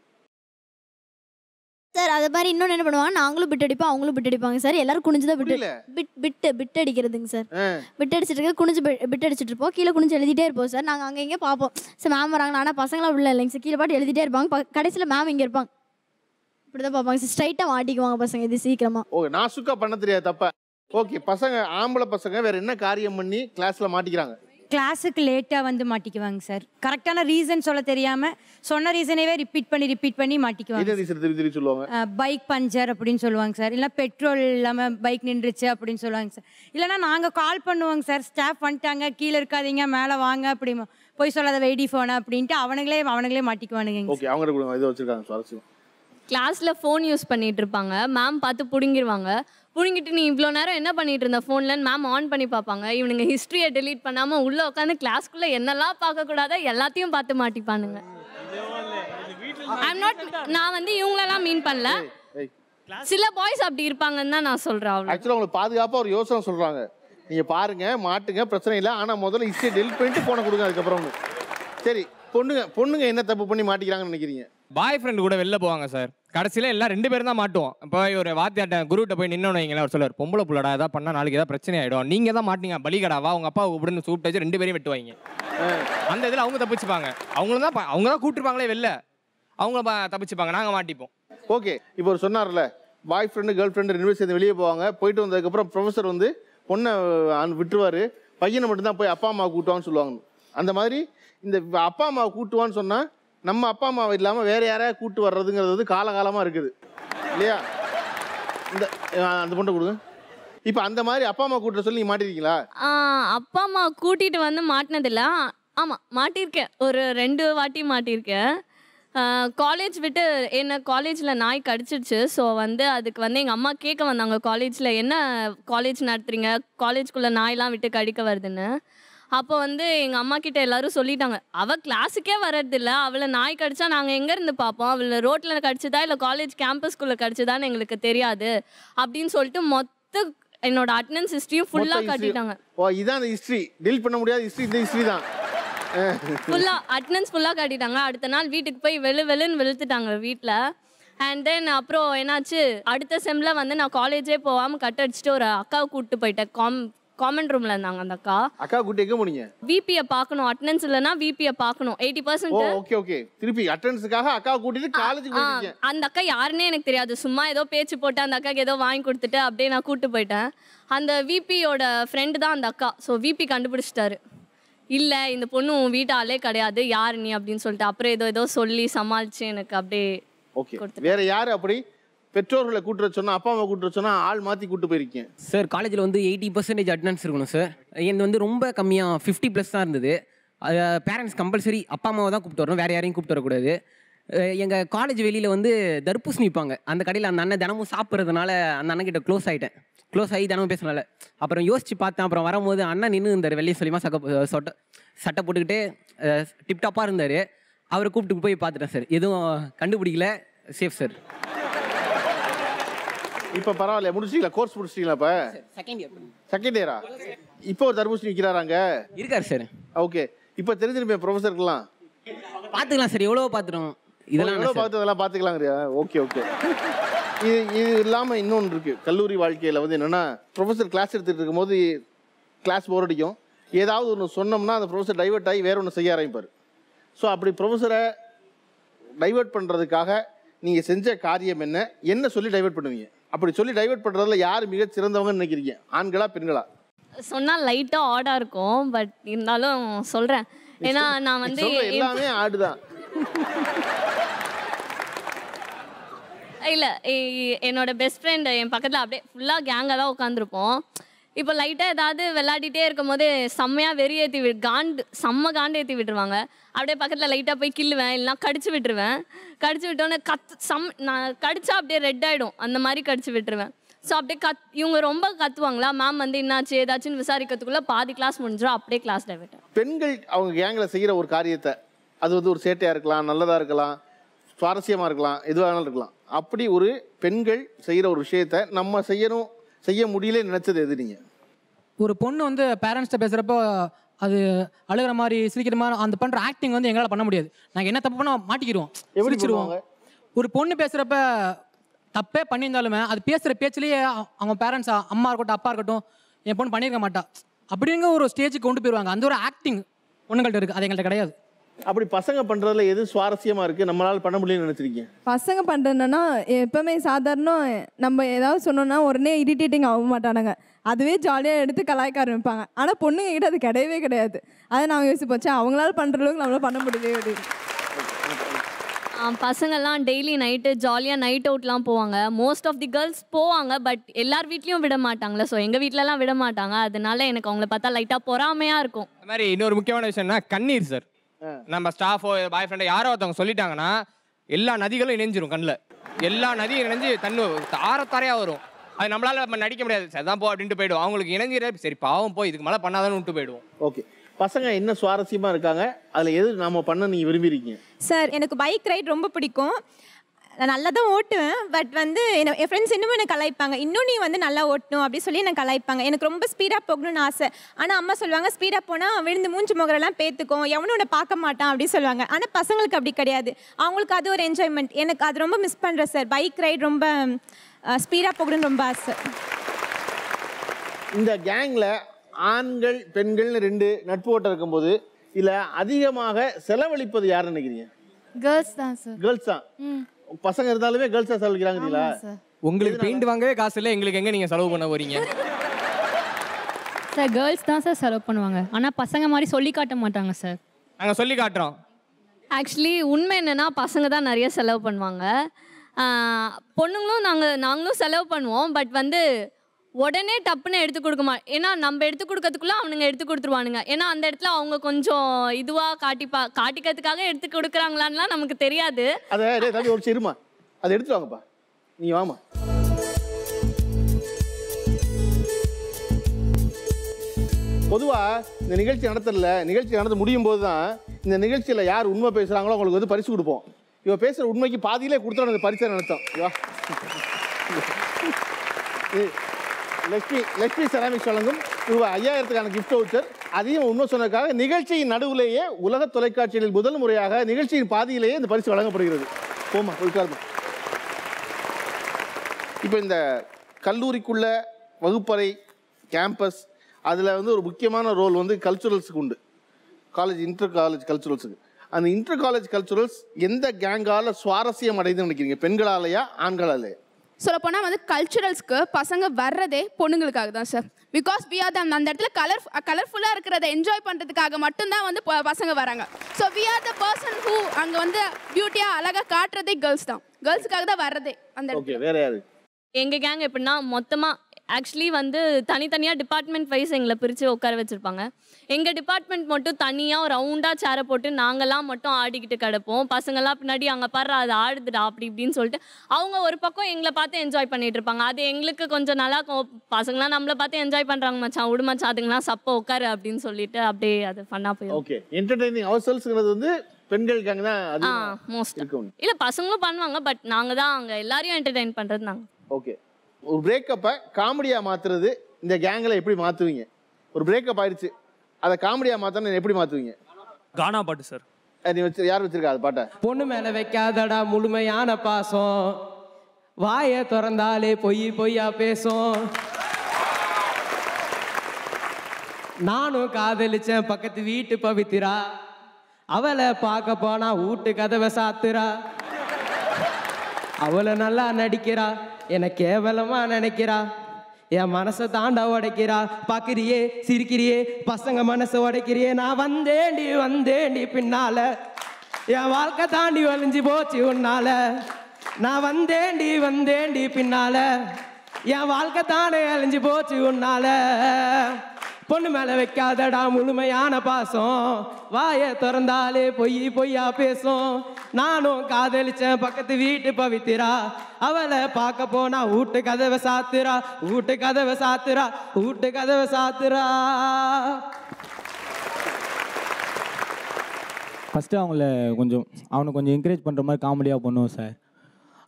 சார் அது மாதிரி இன்னொன்று என்ன பண்ணுவாங்க நாங்களும் பிட் அடிப்போம் அவங்களும் பிட் அடிப்பாங்க சார் எல்லாரும் குனிஞ்சு தான் பிட் பிட் பிட்டு பிட் அடிக்கிறதுங்க சார் ஆ. பிட் அடிச்சிட்டு இருக்க குனிஞ்சு பிட் அடிச்சிட்டு இருப்போம். கீழே குனிஞ்சு எழுதிட்டே இருப்போம் சார் நாங்கள் அங்கே இங்கே பார்ப்போம். சார் மேம் வராங்க ஆனால் பசங்களாம் அப்படி இல்லைங்க சார் கீழே பாட்டு எழுதிட்டே இருப்பாங்க. கடைசியில் மேம் இங்கே இருப்பாங்க. இப்படி தான் பார்ப்பாங்க சார் ஸ்ட்ரைட்டாக மாட்டிக்குவாங்க பசங்க இது சீக்கிரமாக ஓகே நான் சுக்கா பண்ண தெரியாது தப்ப. ஓகே பசங்க ஆம்பளை பசங்க வேற என்ன காரியம் பண்ணி கிளாஸ்ல மாட்டிக்கிறாங்க? கிளாஸுக்கு லேட்டாக வந்து மாட்டிக்குவாங்க சார் கரெக்டான ரீசன் சொல்ல தெரியாமல் சொன்ன ரீசனவே ரிப்பீட் பண்ணி ரிப்பீட் பண்ணி மாட்டிக்குவாங்க பைக் பஞ்சர் அப்படின்னு சொல்லுவாங்க சார் இல்லை பெட்ரோல் இல்லாமல் பைக் நின்றுச்சு அப்படின்னு சொல்லுவாங்க சார் இல்லைன்னா நாங்கள் கால் பண்ணுவோங்க சார் ஸ்டாஃப் வந்துட்டாங்க கீழே இருக்காதீங்க மேலே வாங்க அப்படி போய் சொல்லாத வெயிடி ஃபோனை அப்படின்ட்டு அவனுங்களே அவனுங்களே மாட்டிக்குவானுங்க ஓகே அவங்க கொடுங்க. இதை வச்சிருக்காங்க சுவாரஸ்யம். கிளாஸில் ஃபோன் யூஸ் பண்ணிட்டு இருப்பாங்க. மேம் பார்த்து பிடுங்கிருவாங்க. பிடுங்கிட்டு நீ இவ்வளோ நேரம் என்ன பண்ணிட்டு இருந்த ஃபோன்லன்னு மேம் ஆன் பண்ணி பார்ப்பாங்க இவனுங்க ஹிஸ்ட்ரியை டெலீட் பண்ணாமல் உள்ளே உட்காந்து கிளாஸ்க்குள்ளே என்னெல்லாம் பார்க்கக்கூடாதோ எல்லாத்தையும் பார்த்து மாட்டிப்பானுங்க. ஐம் நாட் நான் வந்து இவங்களெல்லாம் மீன் பண்ணல. சில பாய்ஸ் அப்படி இருப்பாங்கன்னு தான் நான் சொல்கிறேன் அவ்வளோ ஆக்சுவலாக உங்களுக்கு பாதுகாப்பாக ஒரு யோசனை சொல்றாங்க. நீங்க பாருங்க மாட்டுங்க பிரச்சனை இல்லை. ஆனா முதல்ல ஹிஸ்டரி டெலிட் பண்ணிட்டு போன கொடுங்க அதுக்கப்புறம் சரி பொண்ணுங்க பொண்ணுங்க என்ன தப்பு பண்ணி மாட்டிக்கிறாங்கன்னு நினைக்கிறீங்க? பாய் ஃப்ரெண்டு கூட வெளில போவாங்க சார் கடைசியில் எல்லாம் ரெண்டு பேரும் தான் மாட்டுவோம். இப்போ ஒரு வாத்தியாட்ட குருகிட்ட போய் நின்று வைங்களேன் அவர் சொல்லுவார் பொம்பளை புள்ளடா ஏதாவது பண்ணால் நாளைக்கு ஏதாவது பிரச்சனை ஆகிடும் நீங்கள் தான் மாட்டீங்க பலிகடாவா அவங்க அப்பா கூப்பிடுன்னு கூப்பிட்டு வச்சு ரெண்டு பேரையும் வெட்டுவாங்க. அந்த இதில் அவங்க தப்பிச்சுப்பாங்க. அவங்களும் தான் அவங்க தான் கூப்பிட்டுருப்பாங்களே வெளில. அவங்க தப்பிச்சுப்பாங்க. நாங்கள் மாட்டிப்போம். ஓகே இப்போ ஒரு சொன்னார்ல பாய் ஃப்ரெண்டு கேர்ள் ஃப்ரெண்டு ரெண்டு பேரும் சேர்ந்து வெளியே போவாங்க. போயிட்டு வந்ததுக்கப்புறம் ப்ரொஃபஸர் வந்து பொண்ணை விட்டுருவார் விட்டுருவாரு. பையனை மட்டும்தான் போய் அப்பா அம்மா கூட்டுவான்னு சொல்லுவாங்க. அந்த மாதிரி இந்த அப்பா அம்மாவை கூட்டுவான்னு சொன்னால் நம்ம அப்பா அம்மா இல்லாமல் வேறு யாரையா கூட்டு வர்றதுங்கிறது வந்து காலகாலமாக இருக்குது. இல்லையா? இந்த அந்த பொண்ணை கொடுங்க. இப்போ அந்த மாதிரி அப்பா அம்மா கூட்டுற சொல்லி நீ மாட்டிருக்கீங்களா? அப்பா அம்மா கூட்டிட்டு வந்து மாட்டினதில்ல. ஆமாம் மாட்டியிருக்கேன் ஒரு ரெண்டு வாட்டி மாட்டியிருக்கேன் காலேஜ் விட்டு என்ன காலேஜில் நாய் கடிச்சிடுச்சு. ஸோ வந்து அதுக்கு வந்து எங்கள் அம்மா கேட்க வந்தாங்க காலேஜில் என்ன காலேஜ் நடத்துறீங்க? காலேஜ்குள்ளே நாயெலாம் விட்டு கடிக்க வருதுன்னு. அப்போ வந்து எங்கள் அம்மா கிட்ட எல்லாரும் சொல்லிட்டாங்க. அவள் கிளாஸுக்கே வர்றதில்ல. அவளை நாய் கடிச்சா நாங்கள் எங்கேருந்து பார்ப்போம் அவளை ரோட்டில் கடிச்சதா இல்லை காலேஜ் கேம்பஸ்குள்ளே கடிச்சதான்னு எங்களுக்கு தெரியாது. அப்படின்னு சொல்லிட்டு மொத்த என்னோட அட்டண்டன்ஸ் ஹிஸ்ட்ரியும் ஃபுல்லாக கட்டிட்டாங்க. ஓ இதான் அந்த ஹிஸ்ட்ரி டீல் பண்ண முடியாத ஹிஸ்ட்ரி இந்த ஹிஸ்ட்ரி தான். ஃபுல்லாக அட்டண்டன்ஸ் ஃபுல்லாக காட்டிட்டாங்க. அடுத்த நாள் வீட்டுக்கு போய் வெளு வெளுன்னு வெளுத்துட்டாங்க வீட்டில் அண்ட் தென் அப்புறம் என்னாச்சு? அடுத்த செம்மில் வந்து நான் காலேஜே போகாமல் கட் அடிச்சுட்டு ஒரு அக்காவை கூப்பிட்டு போயிட்டேன். காம் காமன் ரூமில் இருந்தாங்க அந்த அக்கா. அக்கா கூட்டி எங்கே போனீங்க? விபியை பார்க்கணும். அட்டண்டன்ஸ் இல்லைன்னா விபியை பார்க்கணும். Eighty o percent okay okay திருப்பி அட்டெண்டன்ஸுக்காக அக்கா கூட்டிட்டு காலேஜுக்கு போயிருக்கீங்க அந்த அக்கா யாருன்னே எனக்கு தெரியாது. சும்மா ஏதோ பேச்சு போட்டு அந்த அக்காக்கு ஏதோ வாங்கி கொடுத்துட்டு அப்படியே நான் கூட்டு போயிட்டேன். அந்த விபியோட ஃப்ரெண்டு தான் அந்த அக்கா. ஸோ விபி கண்டுபிடிச்சிட்டாரு. இல்லை இந்த பொண்ணு உன் வீட்டு ஆளே கிடையாது. யார் நீ? அப்படின்னு சொல்லிட்டு அப்புறம் ஏதோ ஏதோ சொல்லி சமாளிச்சு எனக்கு அப்படியே ஓகே வேற யாரு அப்படி? பெற்றோர்களை கூட்டு சொன்னால் அப்பா அம்மா கூட்டு வர சொன்னா ஆள் மாற்றி கூட்டு போயிருக்கேன் சார் காலேஜில் வந்து எயிட்டி பர்சன்டேஜ் அட்டண்டன்ஸ் இருக்கணும் சார் எனக்கு வந்து ரொம்ப கம்மியாக ஃபிஃப்டி ப்ளஸ் தான் இருந்தது. பேரண்ட்ஸ் கம்பல்சரி அப்பா அம்மாவை தான் கூப்பிட்டு வரணும் வேறு யாரையும் கூப்பிட்டு வரக்கூடாது. எங்கள் காலேஜ் வெளியில் வந்து தர்பூசணி விற்பாங்க அந்த கடையில் அந்த அண்ணன் தினமும் சாப்பிட்றதுனால அந்த அண்ணன் கிட்ட க்ளோஸ் ஆகிட்டேன் க்ளோஸ் ஆகி தினமும் பேசினால அப்புறம் யோசிச்சு பார்த்தேன் அப்புறம் வரும்போது அண்ணன் நின்று இருந்தார் வெள்ளையும் சொல்லிமா சக்க சொட்டை சட்டை போட்டுக்கிட்டு டிப்டாப்பாக இருந்தார். அவரை கூப்பிட்டு போய் பார்த்துட்டேன் சார் எதுவும் கண்டுபிடிக்கல. சேஃப் சார் இப்போ பரவாயில்ல முடிச்சிட்டீங்களா? கோர்ஸ் முடிச்சிட்டீங்களா இப்போ? செகண்ட் இயர் செகண்ட் இயரா இப்போ ஒரு தர்பூசணி விற்கிறாராங்க இருக்கார் சார் ஓகே. இப்போ தெரிஞ்சிருப்பேன் ப்ரொஃபஸருக்குலாம் பார்த்துக்கலாம் சார் எவ்வளோ பார்த்துட்டோம் இதெல்லாம் எவ்வளோ? பார்த்து அதெல்லாம் பார்த்துக்கலாங்கிறியா ஓகே ஓகே. இது இது இல்லாமல் இன்னொன்று இருக்குது கல்லூரி வாழ்க்கையில் வந்து என்னென்னா ப்ரொஃபஸர் கிளாஸ் எடுத்துகிட்டு இருக்கும்போது கிளாஸ் போர் அடிக்கும். ஏதாவது ஒன்று சொன்னோம்னா அந்த ப்ரொஃபஸர் டைவர்ட் ஆகி வேற ஒன்று செய்ய ஆரம்பிப்பார். ஸோ அப்படி ப்ரொஃபஸரை டைவர்ட் பண்ணுறதுக்காக நீங்கள் செஞ்ச காரியம் என்ன? என்ன சொல்லி டைவர்ட் பண்ணுவீங்க? அப்படி சொல்லி டைவர்ட் பண்ணுறதுல யார் மிக சிறந்தவங்கன்னு நினைக்கிறீங்க? ஆண்களா பெண்களா? சொன்னால் லைட்டாக ஆடாக இருக்கும். பட் இருந்தாலும் சொல்கிறேன் ஏன்னா நான் வந்து எல்லாமே ஆடுதான் இல்லை என்னோட பெஸ்ட் ஃப்ரெண்ட் என் பக்கத்தில் அப்படியே ஃபுல்லாக கேங்காக தான் உட்காந்துருப்போம் இப்போ லைட்டாக ஏதாவது விளையாடிட்டே இருக்கும் போது செம்மையாக வெறி ஏற்றி வி காண்டு செம்ம காண்டு ஏற்றி விட்டுருவாங்க. அப்படியே பக்கத்தில் லைட்டாக போய் கில்லுவேன் இல்லைனா கடிச்சு விட்டுருவேன். கடிச்சு விட்டோன்னே கத் சம் நான் கடிச்சா அப்படியே ரெட் ஆகிடும் அந்த மாதிரி கடிச்சு விட்டுருவேன். ஸோ அப்படியே கத் இவங்க ரொம்ப கத்துவாங்களா? மேம் வந்து என்னாச்சு ஏதாச்சுன்னு விசாரிக்கிறதுக்குள்ளே பாதி கிளாஸ் முடிஞ்சிடும் அப்படியே கிளாஸ் டைவர்ட் பெண்கள் அவங்க கேங்கில் செய்கிற ஒரு காரியத்தை அது வந்து ஒரு சேட்டையாக இருக்கலாம் நல்லதாக இருக்கலாம் சுவாரஸ்யமாக இருக்கலாம் எதுவாக வேணாலும் இருக்கலாம். அப்படி ஒரு பெண்கள் செய்கிற ஒரு விஷயத்தை நம்ம செய்யணும் செய்ய முடியல நினச்சது எது நீங்கள் ஒரு பொண்ணு வந்து பேரண்ட்ஸ்ட்ட பேசுகிறப்போ அது அழுகிற மாதிரி சிரிக்கிற மாதிரி அந்த பண்ணுற ஆக்டிங் வந்து எங்களால் பண்ண முடியாது. நாங்கள் என்ன தப்பு பண்ணால் மாட்டிக்கிடுவோம் எப்படி சிரிச்சிருவோம். ஒரு பொண்ணு பேசுகிறப்ப தப்பே பண்ணியிருந்தாலுமே அது பேசுகிற பேச்சிலேயே அவங்க பேரண்ட்ஸ் அம்மா இருக்கட்டும் அப்பா இருக்கட்டும் என் பொண்ணு பண்ணியிருக்க மாட்டா. அப்படிங்க ஒரு ஸ்டேஜுக்கு கொண்டு போயிடுவாங்க அந்த ஒரு ஆக்டிங் பொண்ணுங்கள்ட்ட இருக்குது அது எங்கள்கிட்ட கிடையாது. அப்படி பசங்க பண்ணுறதுல எது சுவாரஸ்யமாக இருக்குது நம்மளால் பண்ண முடியும்னு நினச்சிருக்கீங்க? பசங்க பண்ணுறதுனா எப்பவுமே சாதாரண நம்ம ஏதாவது சொன்னோன்னா உடனே இரிட்டேட்டிங் ஆக மாட்டானுங்க. அதுவே ஜாலியாக எடுத்து கலாய்க்க ஆரம்பிப்பாங்க. ஆனால் பொண்ணுங்க கிட்ட அது கிடையவே கிடையாது. அதை நாங்கள் யோசிப்போம் ச்சே, அவங்களால பண்ணுற அளவுக்கு நம்மளால பண்ண முடியவே அப்படின்னு. பசங்கள்லாம் டெய்லி நைட்டு ஜாலியாக நைட் அவுட்லாம் போவாங்க. மோஸ்ட் ஆஃப் தி கேர்ள்ஸ் போவாங்க பட் எல்லார் வீட்லேயும் விட மாட்டாங்களே ஸோ எங்கள் வீட்டிலலாம் விட மாட்டாங்க. அதனால எனக்கு அவங்கள பார்த்தா லைட்டாக பொறாமையாக இருக்கும். இந்த மாதிரி இன்னொரு முக்கியமான விஷயம்னா கண்ணீர் சார் நம்ம ஸ்டாஃபோ பாய் ஃப்ரெண்டோ யாரோ ஒருத்தவங்க சொல்லிட்டாங்கன்னா எல்லா நதிகளும் இணைஞ்சிரும் கண்ணில். எல்லா நதியும் இணைஞ்சு தண்ணு தாரத்தாரையாக வரும். அது நம்மளால நம்ம நடிக்க முடியாது. சரி தான் போ அப்படின்ட்டு போயிடுவோம். அவங்களுக்கு இணைஞ்சிட சரி பாவம் போய் இதுக்கு மேலே பண்ணாதான்னு விட்டு போயிடுவோம். ஓகே. பசங்க என்ன சுவாரஸ்யமாக இருக்காங்க? அதில் எது நாம பண்ண நீங்கள் விரும்புகிறீங்க சார் எனக்கு பைக் ரைட் ரொம்ப பிடிக்கும். நான் நல்லா தான் ஓட்டுவேன் பட் வந்து என்ன- என் ஃப்ரெண்ட்ஸ் இன்னும் எனக்கு கலாய்ப்பாங்க. இன்னும் நீ வந்து நல்லா ஓட்டணும் அப்படி சொல்லி எனக்கு கலாய்ப்பாங்க. எனக்கு ரொம்ப ஸ்பீடாக போகணும்னு ஆசை. ஆனால் அம்மா சொல்லுவாங்க ஸ்பீடாக போனால் விழுந்து மூஞ்சி முகரெல்லாம் பேத்துக்கும். எவனும் உன்னை பார்க்க மாட்டான் அப்படி சொல்லுவாங்க. ஆனால் பசங்களுக்கு அப்படி கிடையாது. அவங்களுக்கு அது ஒரு என்ஜாய்மெண்ட் எனக்கு அது ரொம்ப மிஸ் பண்ணுறேன் சார் பைக் ரைட் ரொம்ப ஸ்பீடாக போகணும்னு ரொம்ப ஆசை. இந்த கேங்கில் ஆண்கள் பெண்கள்னு ரெண்டு நட்பு ஓட்டம் இருக்கும்போது இதில் அதிகமாக செலவழிப்பது யாருன்னு நினைக்கிறீங்க? கேர்ள்ஸ் தான் சார் கேர்ள்ஸ் தான். பசங்க இருந்தாலுமே கேர்ள்ஸ் தான் செலவழிக்கிறாங்களா உங்களுக்கு பெயிண்ட் வாங்கவே காசு இல்லை எங்களுக்கு எங்கே நீங்கள் செலவு பண்ண போறீங்க? சார் கேர்ள்ஸ் தான் சார் செலவு பண்ணுவாங்க. ஆனால் பசங்க மாதிரி சொல்லி காட்ட மாட்டாங்க சார் நாங்கள் சொல்லி காட்டுறோம். ஆக்சுவலி உண்மை என்னன்னா பசங்க தான் நிறைய செலவு பண்ணுவாங்க. பொண்ணுங்களும் நாங்கள் நாங்களும் செலவு பண்ணுவோம். பட் வந்து உடனே டப்புன்னு எடுத்து கொடுக்குமா? ஏன்னா நம்ம எடுத்து கொடுக்கறதுக்குள்ள அவனுங்க எடுத்து கொடுத்துருவானுங்க. ஏன்னா அந்த இடத்துல அவங்க கொஞ்சம் இதுவாக காட்டிப்பா காட்டிக்கிறதுக்காக எடுத்து கொடுக்குறாங்களான்லாம் நமக்கு தெரியாது. அதை தம்பி ஒரு சிறுமா. அதை எடுத்துட்டு வாங்கப்பா. நீ வாமா பொதுவாக இந்த நிகழ்ச்சி நடத்தல நிகழ்ச்சி நடந்து முடியும் போது தான் இந்த நிகழ்ச்சியில் யார் உண்மை பேசுகிறாங்களோ அவங்களுக்கு வந்து பரிசு கொடுப்போம். இவ பேசுகிற உண்மைக்கு பாதியிலே கொடுத்தோம் அந்த பரிசை நடத்தோம் லட்சுமி லட்சுமி செராமிக்ஸ் வழங்கும் ரூபாய் ஐயாயிரத்துக்கான கிஃப்ட் வவுச்சர் அதையும் உண்மை சொன்னதுக்காக நிகழ்ச்சியின் நடுவிலேயே உலக தொலைக்காட்சியில் முதல் முறையாக நிகழ்ச்சியின் பாதியிலேயே இந்த பரிசு வழங்கப்படுகிறது. போமா உட்கார்ந்து இப்போ இந்த கல்லூரிக்குள்ள வகுப்பறை கேம்பஸ் அதில் வந்து ஒரு முக்கியமான ரோல் வந்து கல்ச்சுரல்ஸுக்கு உண்டு. காலேஜ் இன்டர் காலேஜ் கல்ச்சுரல்ஸுக்கு அந்த இன்டர் காலேஜ் கல்ச்சுரல்ஸ் எந்த கேங்கால சுவாரஸ்யம் அடையுதுன்னு நினைக்கிறீங்க? பெண்களாலேயா ஆண்களாலேயா? சொல்லப்போனால் வந்து கல்ச்சுரல்ஸ்க்கு பசங்க வர்றதே பொண்ணுங்களுக்காக தான் சார் பிகாஸ் வி ஆர் அந்த இடத்துல கலர் கலர்ஃபுல்லாக இருக்கிறத என்ஜாய் பண்ணுறதுக்காக மட்டும்தான் வந்து பசங்க வராங்க. So we are the person who அங்கே வந்து பியூட்டியாக அழகாக காட்டுறதே கேர்ள்ஸ் தான். கேர்ள்ஸுக்காக தான் வர்றதே அந்த இடத்துல. ஓகே வேற யாரு? எங்கள் கேங் எப்படின்னா மொத்தமாக ஆக்சுவலி வந்து தனித்தனியாக டிபார்ட்மெண்ட் வைஸ் எங்களை பிரித்து உட்கார வச்சுருப்பாங்க. எங்கள் டிபார்ட்மெண்ட் மட்டும் தனியாக ஒரு ரவுண்டாக சேரை போட்டு நாங்களாம் மட்டும் ஆடிக்கிட்டு கிடப்போம். பசங்கள்லாம் பின்னாடி அங்கே பாரு அது ஆடுதுடா அப்படி இப்படின்னு சொல்லிட்டு அவங்க ஒரு பக்கம் எங்களை பார்த்து என்ஜாய் பண்ணிட்டு இருப்பாங்க. அது எங்களுக்கு கொஞ்சம் நல்லா பசங்களாம் நம்மளை பார்த்து என்ஜாய் பண்ணுறாங்க மச்சான் விடு மச்சான் அதுங்களாம் சப்ப உட்காரு அப்படின்னு சொல்லிட்டு அப்படியே அது ஃபன்னாக போயிடும். ஓகே என்டர்டைனிங் செல்ஸ்ங்கிறது வந்து பெண்கள் கேங் தான் மோஸ்ட் இல்லை பசங்களும் பண்ணுவாங்க பட் நாங்கள் தான் அங்கே எல்லாரையும் என்டர்டைன் பண்ணுறது நாங்கள் ஓகே ஒரு பிரேக்கப்பை காமெடியாக மாற்றுறது இந்த கேங்கில் எப்படி மாற்றுவீங்க ஒரு பிரேக்கப் ஆயிடுச்சு. அதை காமெடியாக மாற்றணும் எப்படி மாற்றுவீங்க கானா பாட்டு சார் நீ வச்சு யார் வச்சிருக்கா அது பாட்டை? பொண்ணு மேல வைக்காதடா முழுமையான பாசம். வாயை திறந்தாலே பொய் பொய்யா பேசும். நானும் காதலிச்சேன் பக்கத்து வீட்டு பவித்திரா அவளை பார்க்க போனா வீட்டு கதவை சாத்துறா. அவளை நல்லா நடிக்கிறா. என்னை கேவலமாக நினைக்கிறா? என் மனசை தாண்டா உடைக்கிறா? பார்க்குறியே சிரிக்கிறியே பசங்க மனசை உடைக்கிறியே. நான் வந்தேண்டி வந்தேண்டி பின்னால. என் வாழ்க்கை தாண்டி வலிஞ்சு போச்சு உன்னால. நான் வந்தேண்டி வந்தேண்டி பின்னால. என் வாழ்க்கை தானே அழிஞ்சு போச்சு உன்னால. பொண்ணு மேல வைக்காதடா முழுமையான பாசம். வாயை திறந்தாலே பொய் பொய்யா பேசும். நானும் காதலிச்சேன் பக்கத்து வீட்டு பவித்திரா. அவளை பார்க்க போனா வீட்டு கதவை சாத்துறா வீட்டு கதவை சாத்துறா வீட்டு கதவை சாத்துறா. ஃபஸ்ட்டு அவங்கள கொஞ்சம் அவனை கொஞ்சம் என்கரேஜ் பண்ணுற மாதிரி காமெடியாக பண்ணுவோம் சார்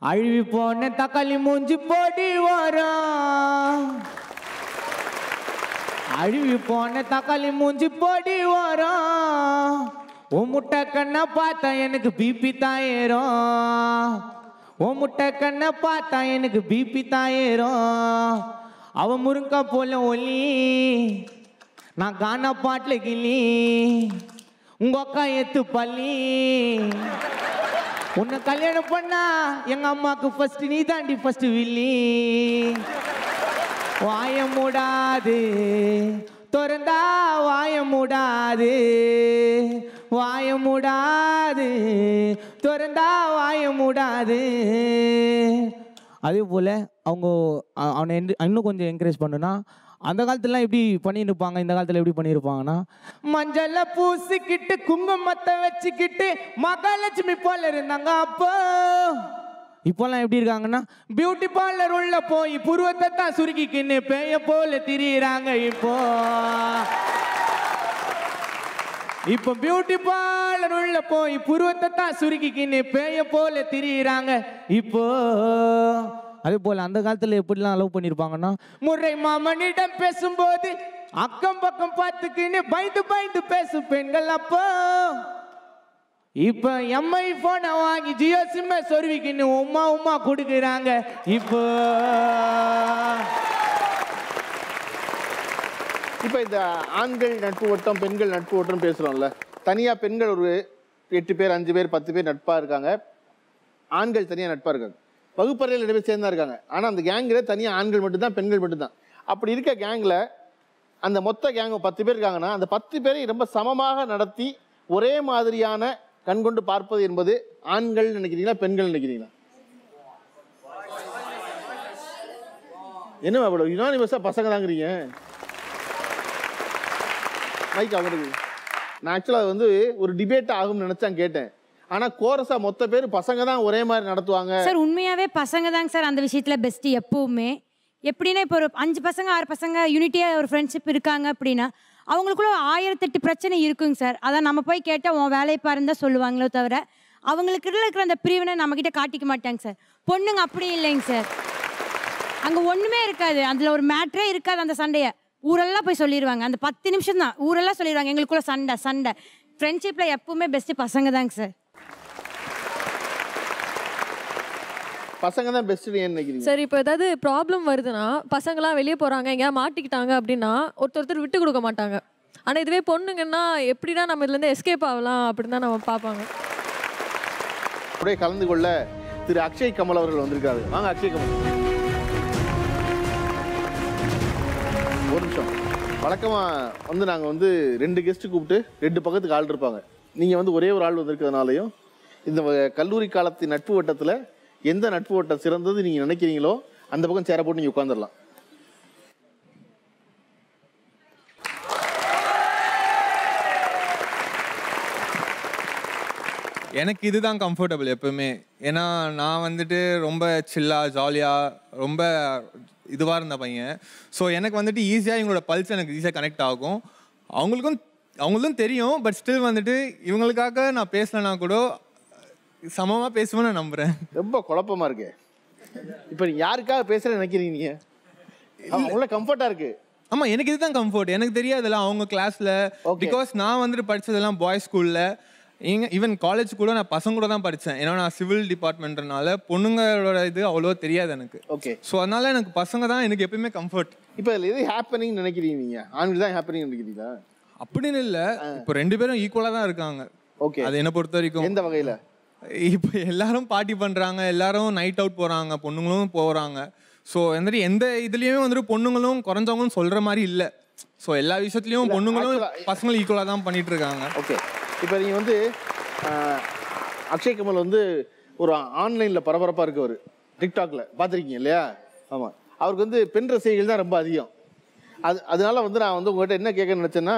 அழுவி போன தக்காளி மூஞ்சி போடி வரோம் அழுவி போன தக்காளி மூஞ்சி போடி வரும். உன் முட்டை கண்ணை பார்த்தா எனக்கு பிபி தாயிரும் ஏறும். உன் முட்டை கண்ணை பார்த்தா எனக்கு பிபி தாயிரும் ஏறும். அவன் முருங்கா போல ஒலி நான் கானா பாட்டில் கிளி. உங்க அக்கா எத்து பள்ளி. உன்னை கல்யாணம் பண்ணா எங்க அம்மாக்கு ஃபர்ஸ்ட் நீ தாண்டி ஃபர்ஸ்ட் வில்லி. வாய மூடாது. திறந்தா வாயம் மூடாது. வாயம் மூடாது. திறந்தா வாய மூடாது. அதே போல் அவங்க அவனை இன்னும் கொஞ்சம் என்கரேஜ் பண்ணுனா அந்த காலத்துலலாம் எப்படி பண்ணியிருப்பாங்க? இந்த காலத்தில் எப்படி பண்ணியிருப்பாங்கன்னா மஞ்சள பூசிக்கிட்டு குங்குமத்தை வச்சுக்கிட்டு மகாலட்சுமி போல இருந்தாங்க அப்போ. இப்போல்லாம் எப்படி இருக்காங்கன்னா பியூட்டி பார்லர் உள்ள போய் புருவத்தை தான் சுருக்கிக்கின்னு பேய போல திரியிறாங்க இப்போ. இப்போ பியூட்டி பார்லர் உள்ள போய் புருவத்தை தான் சுருக்கிக்கின்னு பேய போல திரியிறாங்க இப்போ. அதே போல அந்த காலத்துல எப்படிலாம் அலோவ் பண்ணியிருப்பாங்கன்னா முறை மாமனிடம் பேசும்போது அக்கம் பக்கம் பார்த்துக்கின்னு பயந்து பயந்து பேசும் பெண்கள் அப்போ. இப்போ எம்ஐ ஃபோனை வாங்கி ஜியோ சிம்மை சொருவிக்கின்னு உமா உமா கொடுக்குறாங்க. இப்போ இப்போ இந்த ஆண்கள் நட்பு வட்டம் பெண்கள் நட்பு வட்டம் பேசுகிறோம்ல தனியாக பெண்கள் ஒரு எட்டு பேர் அஞ்சு பேர் பத்து பேர் நட்பாக இருக்காங்க. ஆண்கள் தனியாக நட்பாக இருக்காங்க. வகுப்பறையில் ரெண்டு பேர் சேர்ந்தா இருக்காங்க. ஆனால் அந்த கேங்கில் தனியாக ஆண்கள் மட்டும்தான் பெண்கள் மட்டும்தான். அப்படி இருக்க கேங்கில் அந்த மொத்த கேங்கு பத்து பேர் இருக்காங்கன்னா அந்த பத்து பேரை ரொம்ப சமமாக நடத்தி ஒரே மாதிரியான கண்கொண்டு பார்ப்பது என்பது ஆண்கள் நினைக்கிறீங்களா பெண்கள் நினைக்கிறீங்களா? என்ன அவ்வளோ யுனானிமஸாக பசங்க தாங்கிறீங்க மைக் அவங்களுக்கு நான் ஆக்சுவலாக வந்து ஒரு டிபேட் ஆகும்னு நினச்சான் கேட்டேன். ஆனா கோரஸா மொத்த பேர் பசங்க தான் ஒரே மாதிரி நடத்துவாங்க. சார் உண்மையாவே பசங்க தாங்க சார் அந்த விஷயத்துல பெஸ்ட் எப்பவுமே. எப்படின்னா இப்போ ஒரு அஞ்சு பசங்க ஆறு பசங்க யூனிட்டியா ஒரு ஃப்ரெண்ட்ஷிப் இருக்காங்க அப்படின்னா அவங்களுக்குள்ள ஆயிரத்தெட்டு பிரச்சனை இருக்குங்க சார். அதான் நம்ம போய் கேட்டால் உன் வேலையை பாருன்னு தான் சொல்லுவாங்களோ தவிர அவங்களுக்கு இருக்கிற அந்த பிரிவினை நம்மக்கிட்ட காட்டிக்க மாட்டாங்க சார். பொண்ணுங்க அப்படி இல்லைங்க சார். அங்கே ஒன்றுமே இருக்காது. அதில் ஒரு மேட்ரே இருக்காது அந்த சண்டையை. ஊரெல்லாம் போய் சொல்லிடுவாங்க அந்த பத்து நிமிஷம் தான் ஊரெல்லாம் சொல்லிடுவாங்க எங்களுக்குள்ள சண்டை சண்டை. ஃப்ரெண்ட்ஷிப்பில் எப்பவுமே பெஸ்ட்டு பசங்க தாங்க சார். பசங்க தான் பெஸ்ட்டு ஏன் நினைக்கிறீங்க? சரி இப்போ ஏதாவது ப்ராப்ளம் வருதுன்னா பசங்களாம் வெளியே போகிறாங்க எங்கேயாவது மாட்டிக்கிட்டாங்க அப்படின்னா ஒருத்தர் ஒருத்தர் விட்டு கொடுக்க மாட்டாங்க. ஆனால் இதுவே பொண்ணுங்கன்னா எப்படிடா நம்ம இதுலேருந்து எஸ்கேப் ஆகலாம் அப்படின்னு தான் நம்ம பார்ப்பாங்க. அப்படியே கலந்து கொள்ள திரு அக்ஷய் கமல் அவர்கள் வந்திருக்காரு. வாங்க அக்ஷய் கமல். ஒரு நிமிஷம். வழக்கமாக வந்து நாங்கள் வந்து ரெண்டு கெஸ்ட்டு கூப்பிட்டு ரெண்டு பக்கத்துக்கு ஆள் இருப்பாங்க. நீங்கள் வந்து ஒரே ஒரு ஆள் வந்திருக்கிறதுனாலையும் இந்த கல்லூரி காலத்தின் நட்பு வட்டத்தில் எந்த நட்பு வட்டம் சிறந்தது நீங்கள் நினைக்கிறீங்களோ அந்த பக்கம் சேர போட்டு நீங்கள் உட்காந்துடலாம் எனக்கு இதுதான் கம்ஃபர்டபுள் எப்பவுமே. ஏன்னா நான் வந்துட்டு ரொம்ப சில்லாக ஜாலியாக ரொம்ப இதுவாக இருந்த பையன். ஸோ எனக்கு வந்துட்டு ஈஸியாக இவங்களோட பல்ஸ் எனக்கு ஈஸியாக கனெக்ட் ஆகும். அவங்களுக்கும் அவங்களுக்கும் தெரியும் பட் ஸ்டில் வந்துட்டு இவங்களுக்காக நான் பேசலைன்னா கூட சமமாக பேசுவேன்னு நான் நம்புகிறேன் ரொம்ப குழப்பமா இருக்கு. இப்போ நீ யாருக்காக பேசுகிறேன்னு நினைக்கிறீங்க நீங்கள் அவங்கள கம்ஃபர்ட்டாக இருக்கு. ஆமாம் எனக்கு இதுதான் கம்ஃபர்ட் எனக்கு தெரியாதுல்ல அவங்க கிளாஸில் பிகாஸ் நான் வந்துட்டு படிச்சதெல்லாம் பாய்ஸ் ஸ்கூலில் இங்க ஈவன் காலேஜ் கூட நான் பசங்க கூட தான் படித்தேன் ஏன்னா நான் சிவில் டிபார்ட்மெண்ட்னால பொண்ணுங்களோட இது அவ்வளோ தெரியாது எனக்கு. ஓகே ஸோ அதனால எனக்கு பசங்க தான் எனக்கு எப்பயுமே கம்ஃபர்ட் இப்போ இதில் எது ஹேப்பனிங் நினைக்கிறீங்க நீங்கள் ஆண்கள் தான் ஹேப்பனிங் நினைக்கிறீங்களா? அப்படின்னு இல்லை. இப்போ ரெண்டு பேரும் ஈக்குவலாக தான் இருக்காங்க. ஓகே அது என்ன பொறுத்த வரைக்கும். எந்த வகையில்? இப்போ எல்லாரும் பார்ட்டி பண்ணுறாங்க எல்லாரும் நைட் அவுட் போகிறாங்க பொண்ணுங்களும் போகிறாங்க ஸோ மாதிரி எந்த இதுலேயுமே வந்துட்டு பொண்ணுங்களும் குறைஞ்சவங்களும் சொல்கிற மாதிரி இல்லை. ஸோ எல்லா விஷயத்துலையும் பொண்ணுங்களும் பசங்களும் ஈக்குவலாக தான் பண்ணிட்டு இருக்காங்க. ஓகே இப்போ நீங்கள் வந்து அக்ஷய் கமல் வந்து ஒரு ஆன்லைனில் பரபரப்பாக இருக்கவர். டிக்டாக்ல பார்த்துருக்கீங்க இல்லையா? ஆமாம் அவருக்கு வந்து பெண் ரசிகைகள் தான் ரொம்ப அதிகம். அது அதனால வந்து நான் வந்து உங்கள்கிட்ட என்ன கேட்க நினச்சேன்னா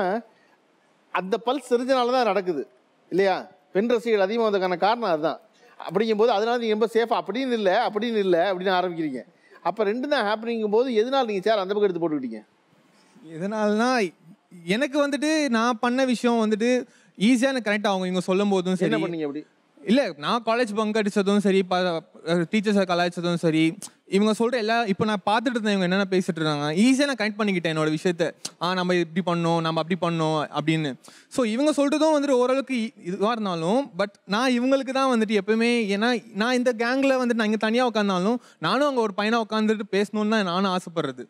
அந்த பல்ஸ் தெரிஞ்சனால தான் நடக்குது. இல்லையா? பெண் ரசிகர்கள் அதிகமாக வந்ததுக்கான காரணம் அதுதான். அப்படிங்கும்போது அதனால நீங்கள் ரொம்ப சேஃபாக அப்படின்னு இல்லை அப்படின்னு இல்லை அப்படின்னு ஆரம்பிக்கிறீங்க. அப்போ ரெண்டு தான் ஹாப்பனிங்கும் போது எதனால் நீங்கள் சேர் அந்த பக்கம் எடுத்து போட்டுக்கிட்டீங்க? எதனாலனா எனக்கு வந்துட்டு நான் பண்ண விஷயம் வந்துட்டு ஈஸியாக எனக்கு கனெக்ட் ஆகும் இவங்க சொல்லும் போதும் சரி. என்ன பண்ணீங்க அப்படி? இல்லை நான் காலேஜ் பங்க் அடிச்சதும் சரி டீச்சர்ஸை கலாய்ச்சதும் சரி இவங்க சொல்கிற எல்லா இப்போ நான் பார்த்துட்டு இருந்தேன் இவங்க என்னென்ன பேசிட்டு இருந்தாங்க. ஈஸியாக நான் கனெக்ட் பண்ணிக்கிட்டேன் என்னோட விஷயத்த. ஆ நம்ம இப்படி பண்ணோம் நம்ம அப்படி பண்ணோம் அப்படின்னு. ஸோ இவங்க சொல்கிறதும் வந்துட்டு ஓரளவுக்கு இதுவாக இருந்தாலும் பட் நான் இவங்களுக்கு தான் வந்துட்டு எப்பவுமே ஏன்னா நான் இந்த கேங்கில் வந்துட்டு நான் இங்கே தனியாக உட்காந்தாலும் நானும் அங்கே ஒரு பையனாக உட்காந்துட்டு பேசணுன்னு தான் நானும் ஆசைப்படுறது.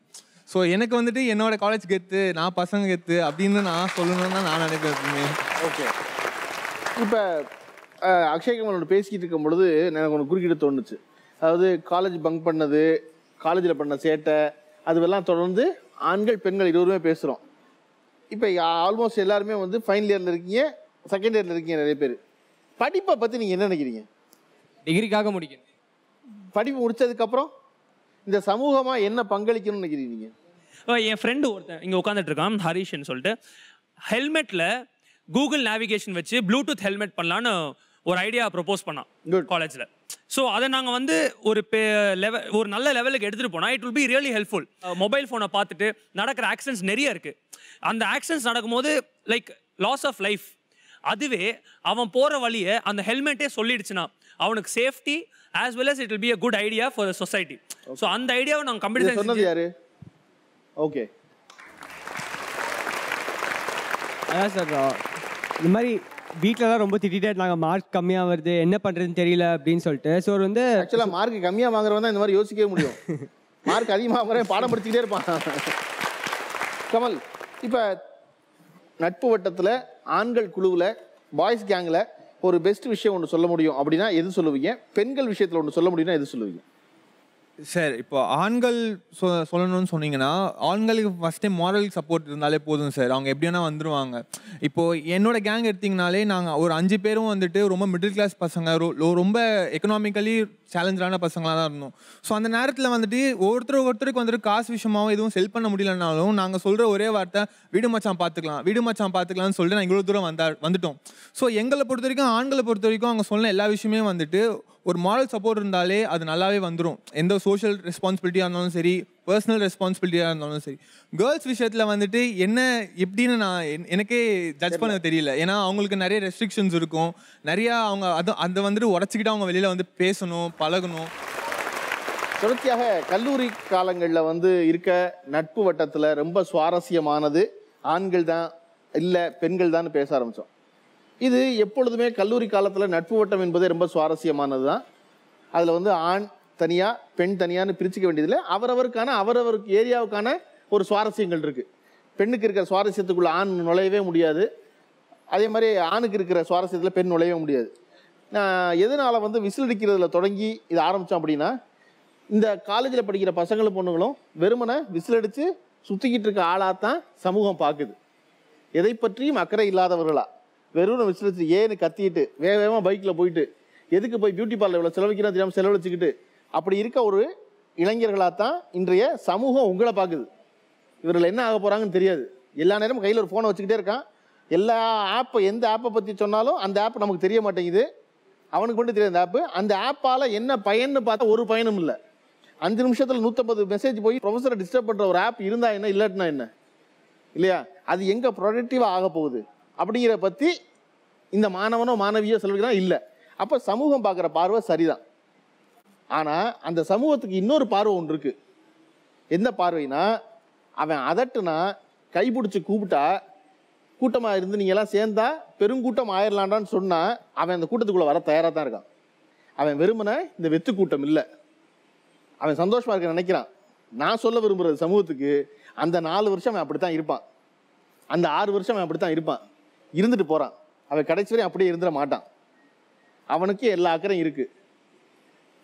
ஸோ எனக்கு வந்துட்டு என்னோட காலேஜ் கெத்து நான் பசங்க கெத்து அப்படின்னு நான் சொல்லணும்னு தான் நான் நினைக்கிறேன் ஓகே இப்போ அக்ஷய்குமாரோட பேசிக்கிட்டு இருக்கும் பொழுது எனக்கு ஒன்று குறுக்கிட்டு தோணுச்சு. அதாவது காலேஜ் பங்க் பண்ணது காலேஜில் பண்ண சேட்டை அதுவெல்லாம் தொடர்ந்து ஆண்கள் பெண்கள் இருவருமே பேசுகிறோம் இப்போ ஆல்மோஸ்ட் எல்லாருமே வந்து ஃபைனல் இயரில் இருக்கீங்க செகண்ட் இயரில் இருக்கீங்க நிறைய பேர். படிப்பை பற்றி நீங்கள் என்ன நினைக்கிறீங்க? டிகிரிக்காக முடிக்கணும். படிப்பு முடிச்சதுக்கப்புறம் இந்த சமூகமாக என்ன பங்களிக்கணும்னு நினைக்கிறீங்க நீங்கள் என் ஃப்ரெண்டு ஒருத்தன் இங்கே உட்காந்துட்டு இருக்கான் ஹரிஷ்னு சொல்லிட்டு. ஹெல்மெட்டில் கூகுள் நேவிகேஷன் வச்சு ப்ளூடூத் ஹெல்மெட் பண்ணலான்னு ஒரு ஐடியா ப்ரொபோஸ் பண்ணான் காலேஜில் ஸோ அதை நாங்கள் வந்து ஒரு லெவல் ஒரு நல்ல லெவலுக்கு எடுத்துகிட்டு போனால் it will be really helpful mobile ஃபோனை பார்த்துட்டு நடக்கிற ஆக்சிடென்ட்ஸ் நிறைய இருக்குது அந்த ஆக்சிடென்ட்ஸ் நடக்கும்போது லைக் லாஸ் ஆஃப் லைஃப் அதுவே அவன் போகிற வழியை அந்த ஹெல்மெட்டே சொல்லிடுச்சுன்னா அவனுக்கு safety as well as it will be a good idea for the society so அந்த ஐடியாவை நாங்கள் கம்ப்யூட்டர் சொன்னது யாரு? ஓகே அதான் சார் இந்த மாதிரி வீட்டிலலாம் ரொம்ப திட்டிட்டே இருந்தாங்க மார்க் கம்மியாக வருது என்ன பண்ணுறதுன்னு தெரியல அப்படின்னு சொல்லிட்டு. ஸோ வந்து ஆக்சுவலாக மார்க் கம்மியாக வாங்குறவன் தான் இந்த மாதிரி யோசிக்கவே முடியும். மார்க் அதிகமாக வாங்குறவன் பாடம் படிச்சுக்கிட்டே இருப்பான். கமல் இப்போ நட்பு வட்டத்தில் ஆண்கள் குழுவில் பாய்ஸ் கேங்கில் ஒரு பெஸ்ட் விஷயம் ஒன்று சொல்ல முடியும் அப்படின்னா எது சொல்லுவீங்க? பெண்கள் விஷயத்தில் ஒன்று சொல்ல முடியும்னா எது சொல்லுவீங்க? சார் இப்போ ஆண்கள் சொ சொல்லணும்னு சொன்னீங்கன்னா ஆண்களுக்கு ஃபஸ்ட்டே டைம் மாரல் சப்போர்ட் இருந்தாலே போதும் சார். அவங்க எப்படி வந்துடுவாங்க வந்துருவாங்க. இப்போ என்னோட கேங் எடுத்திங்கனாலே நாங்கள் ஒரு அஞ்சு பேரும் வந்துட்டு ரொம்ப மிடில் கிளாஸ் பசங்க ரொ- ரொம்ப எக்கனாமிக்கலி சேலஞ்சான பசங்களாக தான் இருந்தோம். ஸோ அந்த நேரத்தில் வந்துட்டு ஒருத்தர் ஒருத்தருக்கு வந்துட்டு காசு விஷயமாகவும் எதுவும் செல் பண்ண முடியலனாலும் நாங்கள் சொல்கிற ஒரே வார்த்தை வீடு மச்சான் பார்த்துக்கலாம் வீடு மச்சான் பார்த்துக்கலாம்னு சொல்லிட்டு நான் இவ்வளோ தூரம் வந்தா வந்துட்டோம். ஸோ எங்களை பொறுத்த வரைக்கும் ஆண்களை பொறுத்த வரைக்கும் அவங்க சொன்ன எல்லா விஷயமே வந்துட்டு ஒரு மாரல் சப்போர்ட் இருந்தாலே அது நல்லாவே வந்துடும் எந்த சோஷியல் ரெஸ்பான்சிபிலிட்டியாக இருந்தாலும் சரி பர்சனல் ரெஸ்பான்சிபிலிட்டியாக இருந்தாலும் சரி. கேர்ள்ஸ் விஷயத்தில் வந்துட்டு என்ன எப்படின்னு நான் என்- எனக்கே ஜட்ஜ் பண்ண தெரியல. ஏன்னா அவங்களுக்கு நிறைய ரெஸ்ட்ரிக்ஷன்ஸ் இருக்கும். நிறையா அவங்க அது அதை வந்துட்டு உடச்சிக்கிட்டு அவங்க வெளியில் வந்து பேசணும் பழகணும். தொடர்ச்சியாக கல்லூரி காலங்களில் வந்து இருக்க நட்பு வட்டத்தில் ரொம்ப சுவாரஸ்யமானது ஆண்கள் தான் இல்லை பெண்கள் தான் பேச ஆரம்பித்தோம் இது எப்பொழுதுமே கல்லூரி காலத்தில் நட்பு வட்டம் என்பதே ரொம்ப சுவாரஸ்யமானது தான் அதில் வந்து ஆண் தனியாக பெண் தனியான்னு பிரிச்சுக்க வேண்டியதில்லை. அவரவருக்கான அவரவருக்கு ஏரியாவுக்கான ஒரு சுவாரஸ்யங்கள் இருக்குது பெண்ணுக்கு இருக்கிற சுவாரஸ்யத்துக்குள்ள ஆண் நுழையவே முடியாது. அதே மாதிரி ஆணுக்கு இருக்கிற சுவாரஸ்யத்தில் பெண் நுழையவே முடியாது. நான் எதனால் வந்து விசில் அடிக்கிறதுல தொடங்கி இது ஆரம்பித்தோம் அப்படின்னா இந்த காலேஜில் படிக்கிற பசங்களும் பொண்ணுங்களும் வெறுமனை விசில் அடித்து சுற்றிக்கிட்டு இருக்க ஆளாக தான் சமூகம் பார்க்குது. எதை பற்றியும் அக்கறை இல்லாதவர்களாக வெறும் விசில் அடிச்சு ஏன்னு கத்திட்டு வேக வேகமாக பைக்கில் போயிட்டு எதுக்கு போய் பியூட்டி பார்லர் இவ்வளோ செலவழிக்கிறோம் தெரியாமல் செலவழிச்சுக்கிட்டு அப்படி இருக்க ஒரு இளைஞர்களாக தான் இன்றைய சமூகம் உங்களை பார்க்குது. இவர்கள் என்ன ஆக போகிறாங்கன்னு தெரியாது. எல்லா நேரமும் கையில் ஒரு ஃபோனை வச்சுக்கிட்டே இருக்கான். எல்லா ஆப்பை எந்த ஆப்பை பற்றி சொன்னாலும் அந்த ஆப் நமக்கு தெரிய மாட்டேங்குது. அவனுக்கு மட்டும் தெரியும் அந்த ஆப்பு அந்த ஆப்பால் என்ன பயன்னு பார்த்தா ஒரு பயனும் இல்லை. அஞ்சு நிமிஷத்தில் நூற்றம்பது மெசேஜ் போய் ப்ரொஃபஸரை டிஸ்டர்ப் பண்ணுற ஒரு ஆப் இருந்தால் என்ன இல்லாட்டினா என்ன? இல்லையா? அது எங்கே ப்ரொடக்டிவாக ஆக போகுது? அப்படிங்கிற பற்றி இந்த மாணவனோ மாணவியோ சொல்லிக்கிறான் இல்லை. அப்போ சமூகம் பார்க்குற பார்வை சரிதான். ஆனால் அந்த சமூகத்துக்கு இன்னொரு பார்வை ஒன்று இருக்கு. எந்த பார்வைனா அவன் அதட்டுனா கைப்பிடிச்சி கூப்பிட்டா கூட்டமாக இருந்து நீங்கள் எல்லாம் சேர்ந்தா பெருங்கூட்டம் ஆயிரலாண்டான்னு சொன்னால் அவன் அந்த கூட்டத்துக்குள்ளே வர தயாராக தான் இருக்கான். அவன் வெறுமனை இந்த வெத்து கூட்டம் இல்லை. அவன் சந்தோஷமாக இருக்க நினைக்கிறான். நான் சொல்ல விரும்புகிறது சமூகத்துக்கு அந்த நாலு வருஷம் அவன் அப்படி தான் இருப்பான். அந்த ஆறு வருஷம் அவன் அப்படி தான் இருப்பான். இருந்துட்டு போகிறான் அவன் கடைசி வரையும் அப்படியே இருந்துட மாட்டான். அவனுக்கு எல்லா அக்கறையும் இருக்குது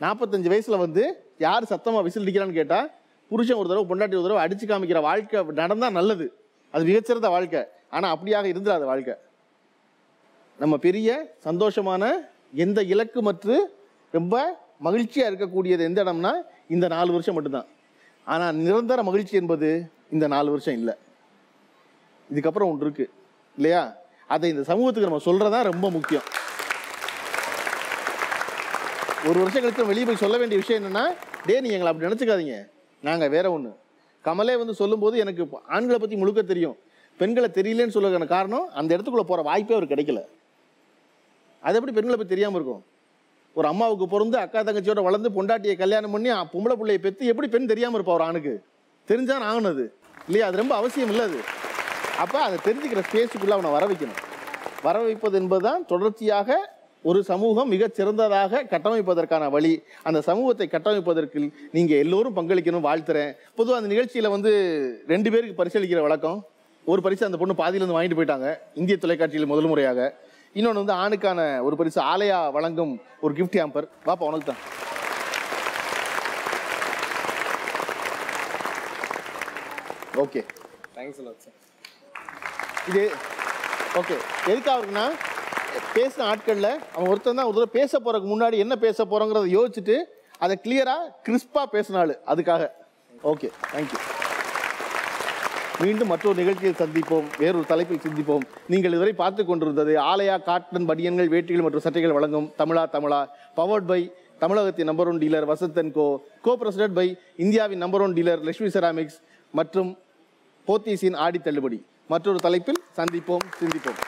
நாற்பத்தஞ்சு வயசில் வந்து யார் சத்தமாக விசில் அடிக்கிறான்னு கேட்டால் புருஷன் ஒரு தடவை பொண்டாட்டி ஒரு தடவை அடிச்சு காமிக்கிற வாழ்க்கை நடந்தால் நல்லது. அது மிகச்சிறந்த வாழ்க்கை. ஆனால் அப்படியாக இருந்துடாது வாழ்க்கை. நம்ம பெரிய சந்தோஷமான எந்த இலக்கு மற்றும் ரொம்ப மகிழ்ச்சியாக இருக்கக்கூடியது எந்த இடம்னா இந்த நாலு வருஷம் மட்டும்தான். ஆனால் நிரந்தர மகிழ்ச்சி என்பது இந்த நாலு வருஷம் இல்லை. இதுக்கப்புறம் ஒன்று இருக்குது இல்லையா? அதை இந்த சமூகத்துக்கு நம்ம சொல்றதா ரொம்ப முக்கியம். ஒரு வருஷம் கழித்து வெளியே போய் சொல்ல வேண்டிய விஷயம் என்னன்னா டே நீங்கள் எங்களை அப்படி நினச்சிக்காதீங்க. நாங்கள் வேற ஒன்று கமலே வந்து சொல்லும்போது எனக்கு ஆண்களை பற்றி முழுக்க தெரியும். பெண்களை தெரியலன்னு சொல்லுறதுக்கான காரணம் அந்த இடத்துக்குள்ள போகிற வாய்ப்பே அவர் கிடைக்கல. அது எப்படி பெண்களை பற்றி தெரியாமல் இருக்கும்? ஒரு அம்மாவுக்கு பிறந்து அக்கா தங்கச்சியோட வளர்ந்து பொண்டாட்டியை கல்யாணம் பண்ணி பொம்பளை பிள்ளையை பெற்று எப்படி பெண் தெரியாமல் இருப்பா ஒரு ஆணுக்கு? தெரிஞ்சான் ஆகணும் இல்லையா? அது ரொம்ப அவசியம் இல்லை அது. அப்போ அதை தெரிஞ்சுக்கிற ஸ்பேஸுக்குள்ளே அவனை வர வைக்கணும். வர வைப்பது என்பதுதான் தொடர்ச்சியாக ஒரு சமூகம் மிகச் சிறந்ததாக கட்டமைப்பதற்கான வழி. அந்த சமூகத்தை கட்டமைப்பதற்கு நீங்கள் எல்லோரும் பங்களிக்கணும் வாழ்த்துறேன். பொதுவாக அந்த நிகழ்ச்சியில் வந்து ரெண்டு பேருக்கு பரிசளிக்கிற வழக்கம். ஒரு பரிசு அந்த பொண்ணு பாதியிலேருந்து வாங்கிட்டு போயிட்டாங்க இந்திய தொலைக்காட்சியில் முதல் முறையாக. இன்னொன்று வந்து ஆணுக்கான ஒரு பரிசு ஆலயா வழங்கும் ஒரு கிஃப்ட் ஹேம்பர் வாப்பா உனக்கு தான். ஓகே. தேங்க்ஸ் சார் இது ஓகே எதுக்காக இருக்குன்னா பேசின ஆட்களில் அவன் ஒருத்தன் தான் ஒரு தடவை பேச போகிறதுக்கு முன்னாடி என்ன பேச போகிறோங்கிறத யோசிச்சுட்டு அதை கிளியராக கிறிஸ்பாக பேசினாள் அதுக்காக. ஓகே தேங்க்யூ மீண்டும் மற்றொரு நிகழ்ச்சியை சந்திப்போம். வேறொரு தலைப்பில் சிந்திப்போம். நீங்கள் இதுவரை பார்த்து கொண்டிருந்தது ஆலயா காட்டன் பனியன்கள் வேட்டிகள் மற்றும் சட்டைகள் வழங்கும் தமிழா தமிழா பவர்ட் பை தமிழகத்தின் number one dealer Vasanthan co co presented by இந்தியாவின் number one dealer Lakshmi ceramics மற்றும் போத்தீஸின் ஆடி தள்ளுபடி. மற்றொரு தலைப்பில் சந்திப்போம் சிந்திப்போம்.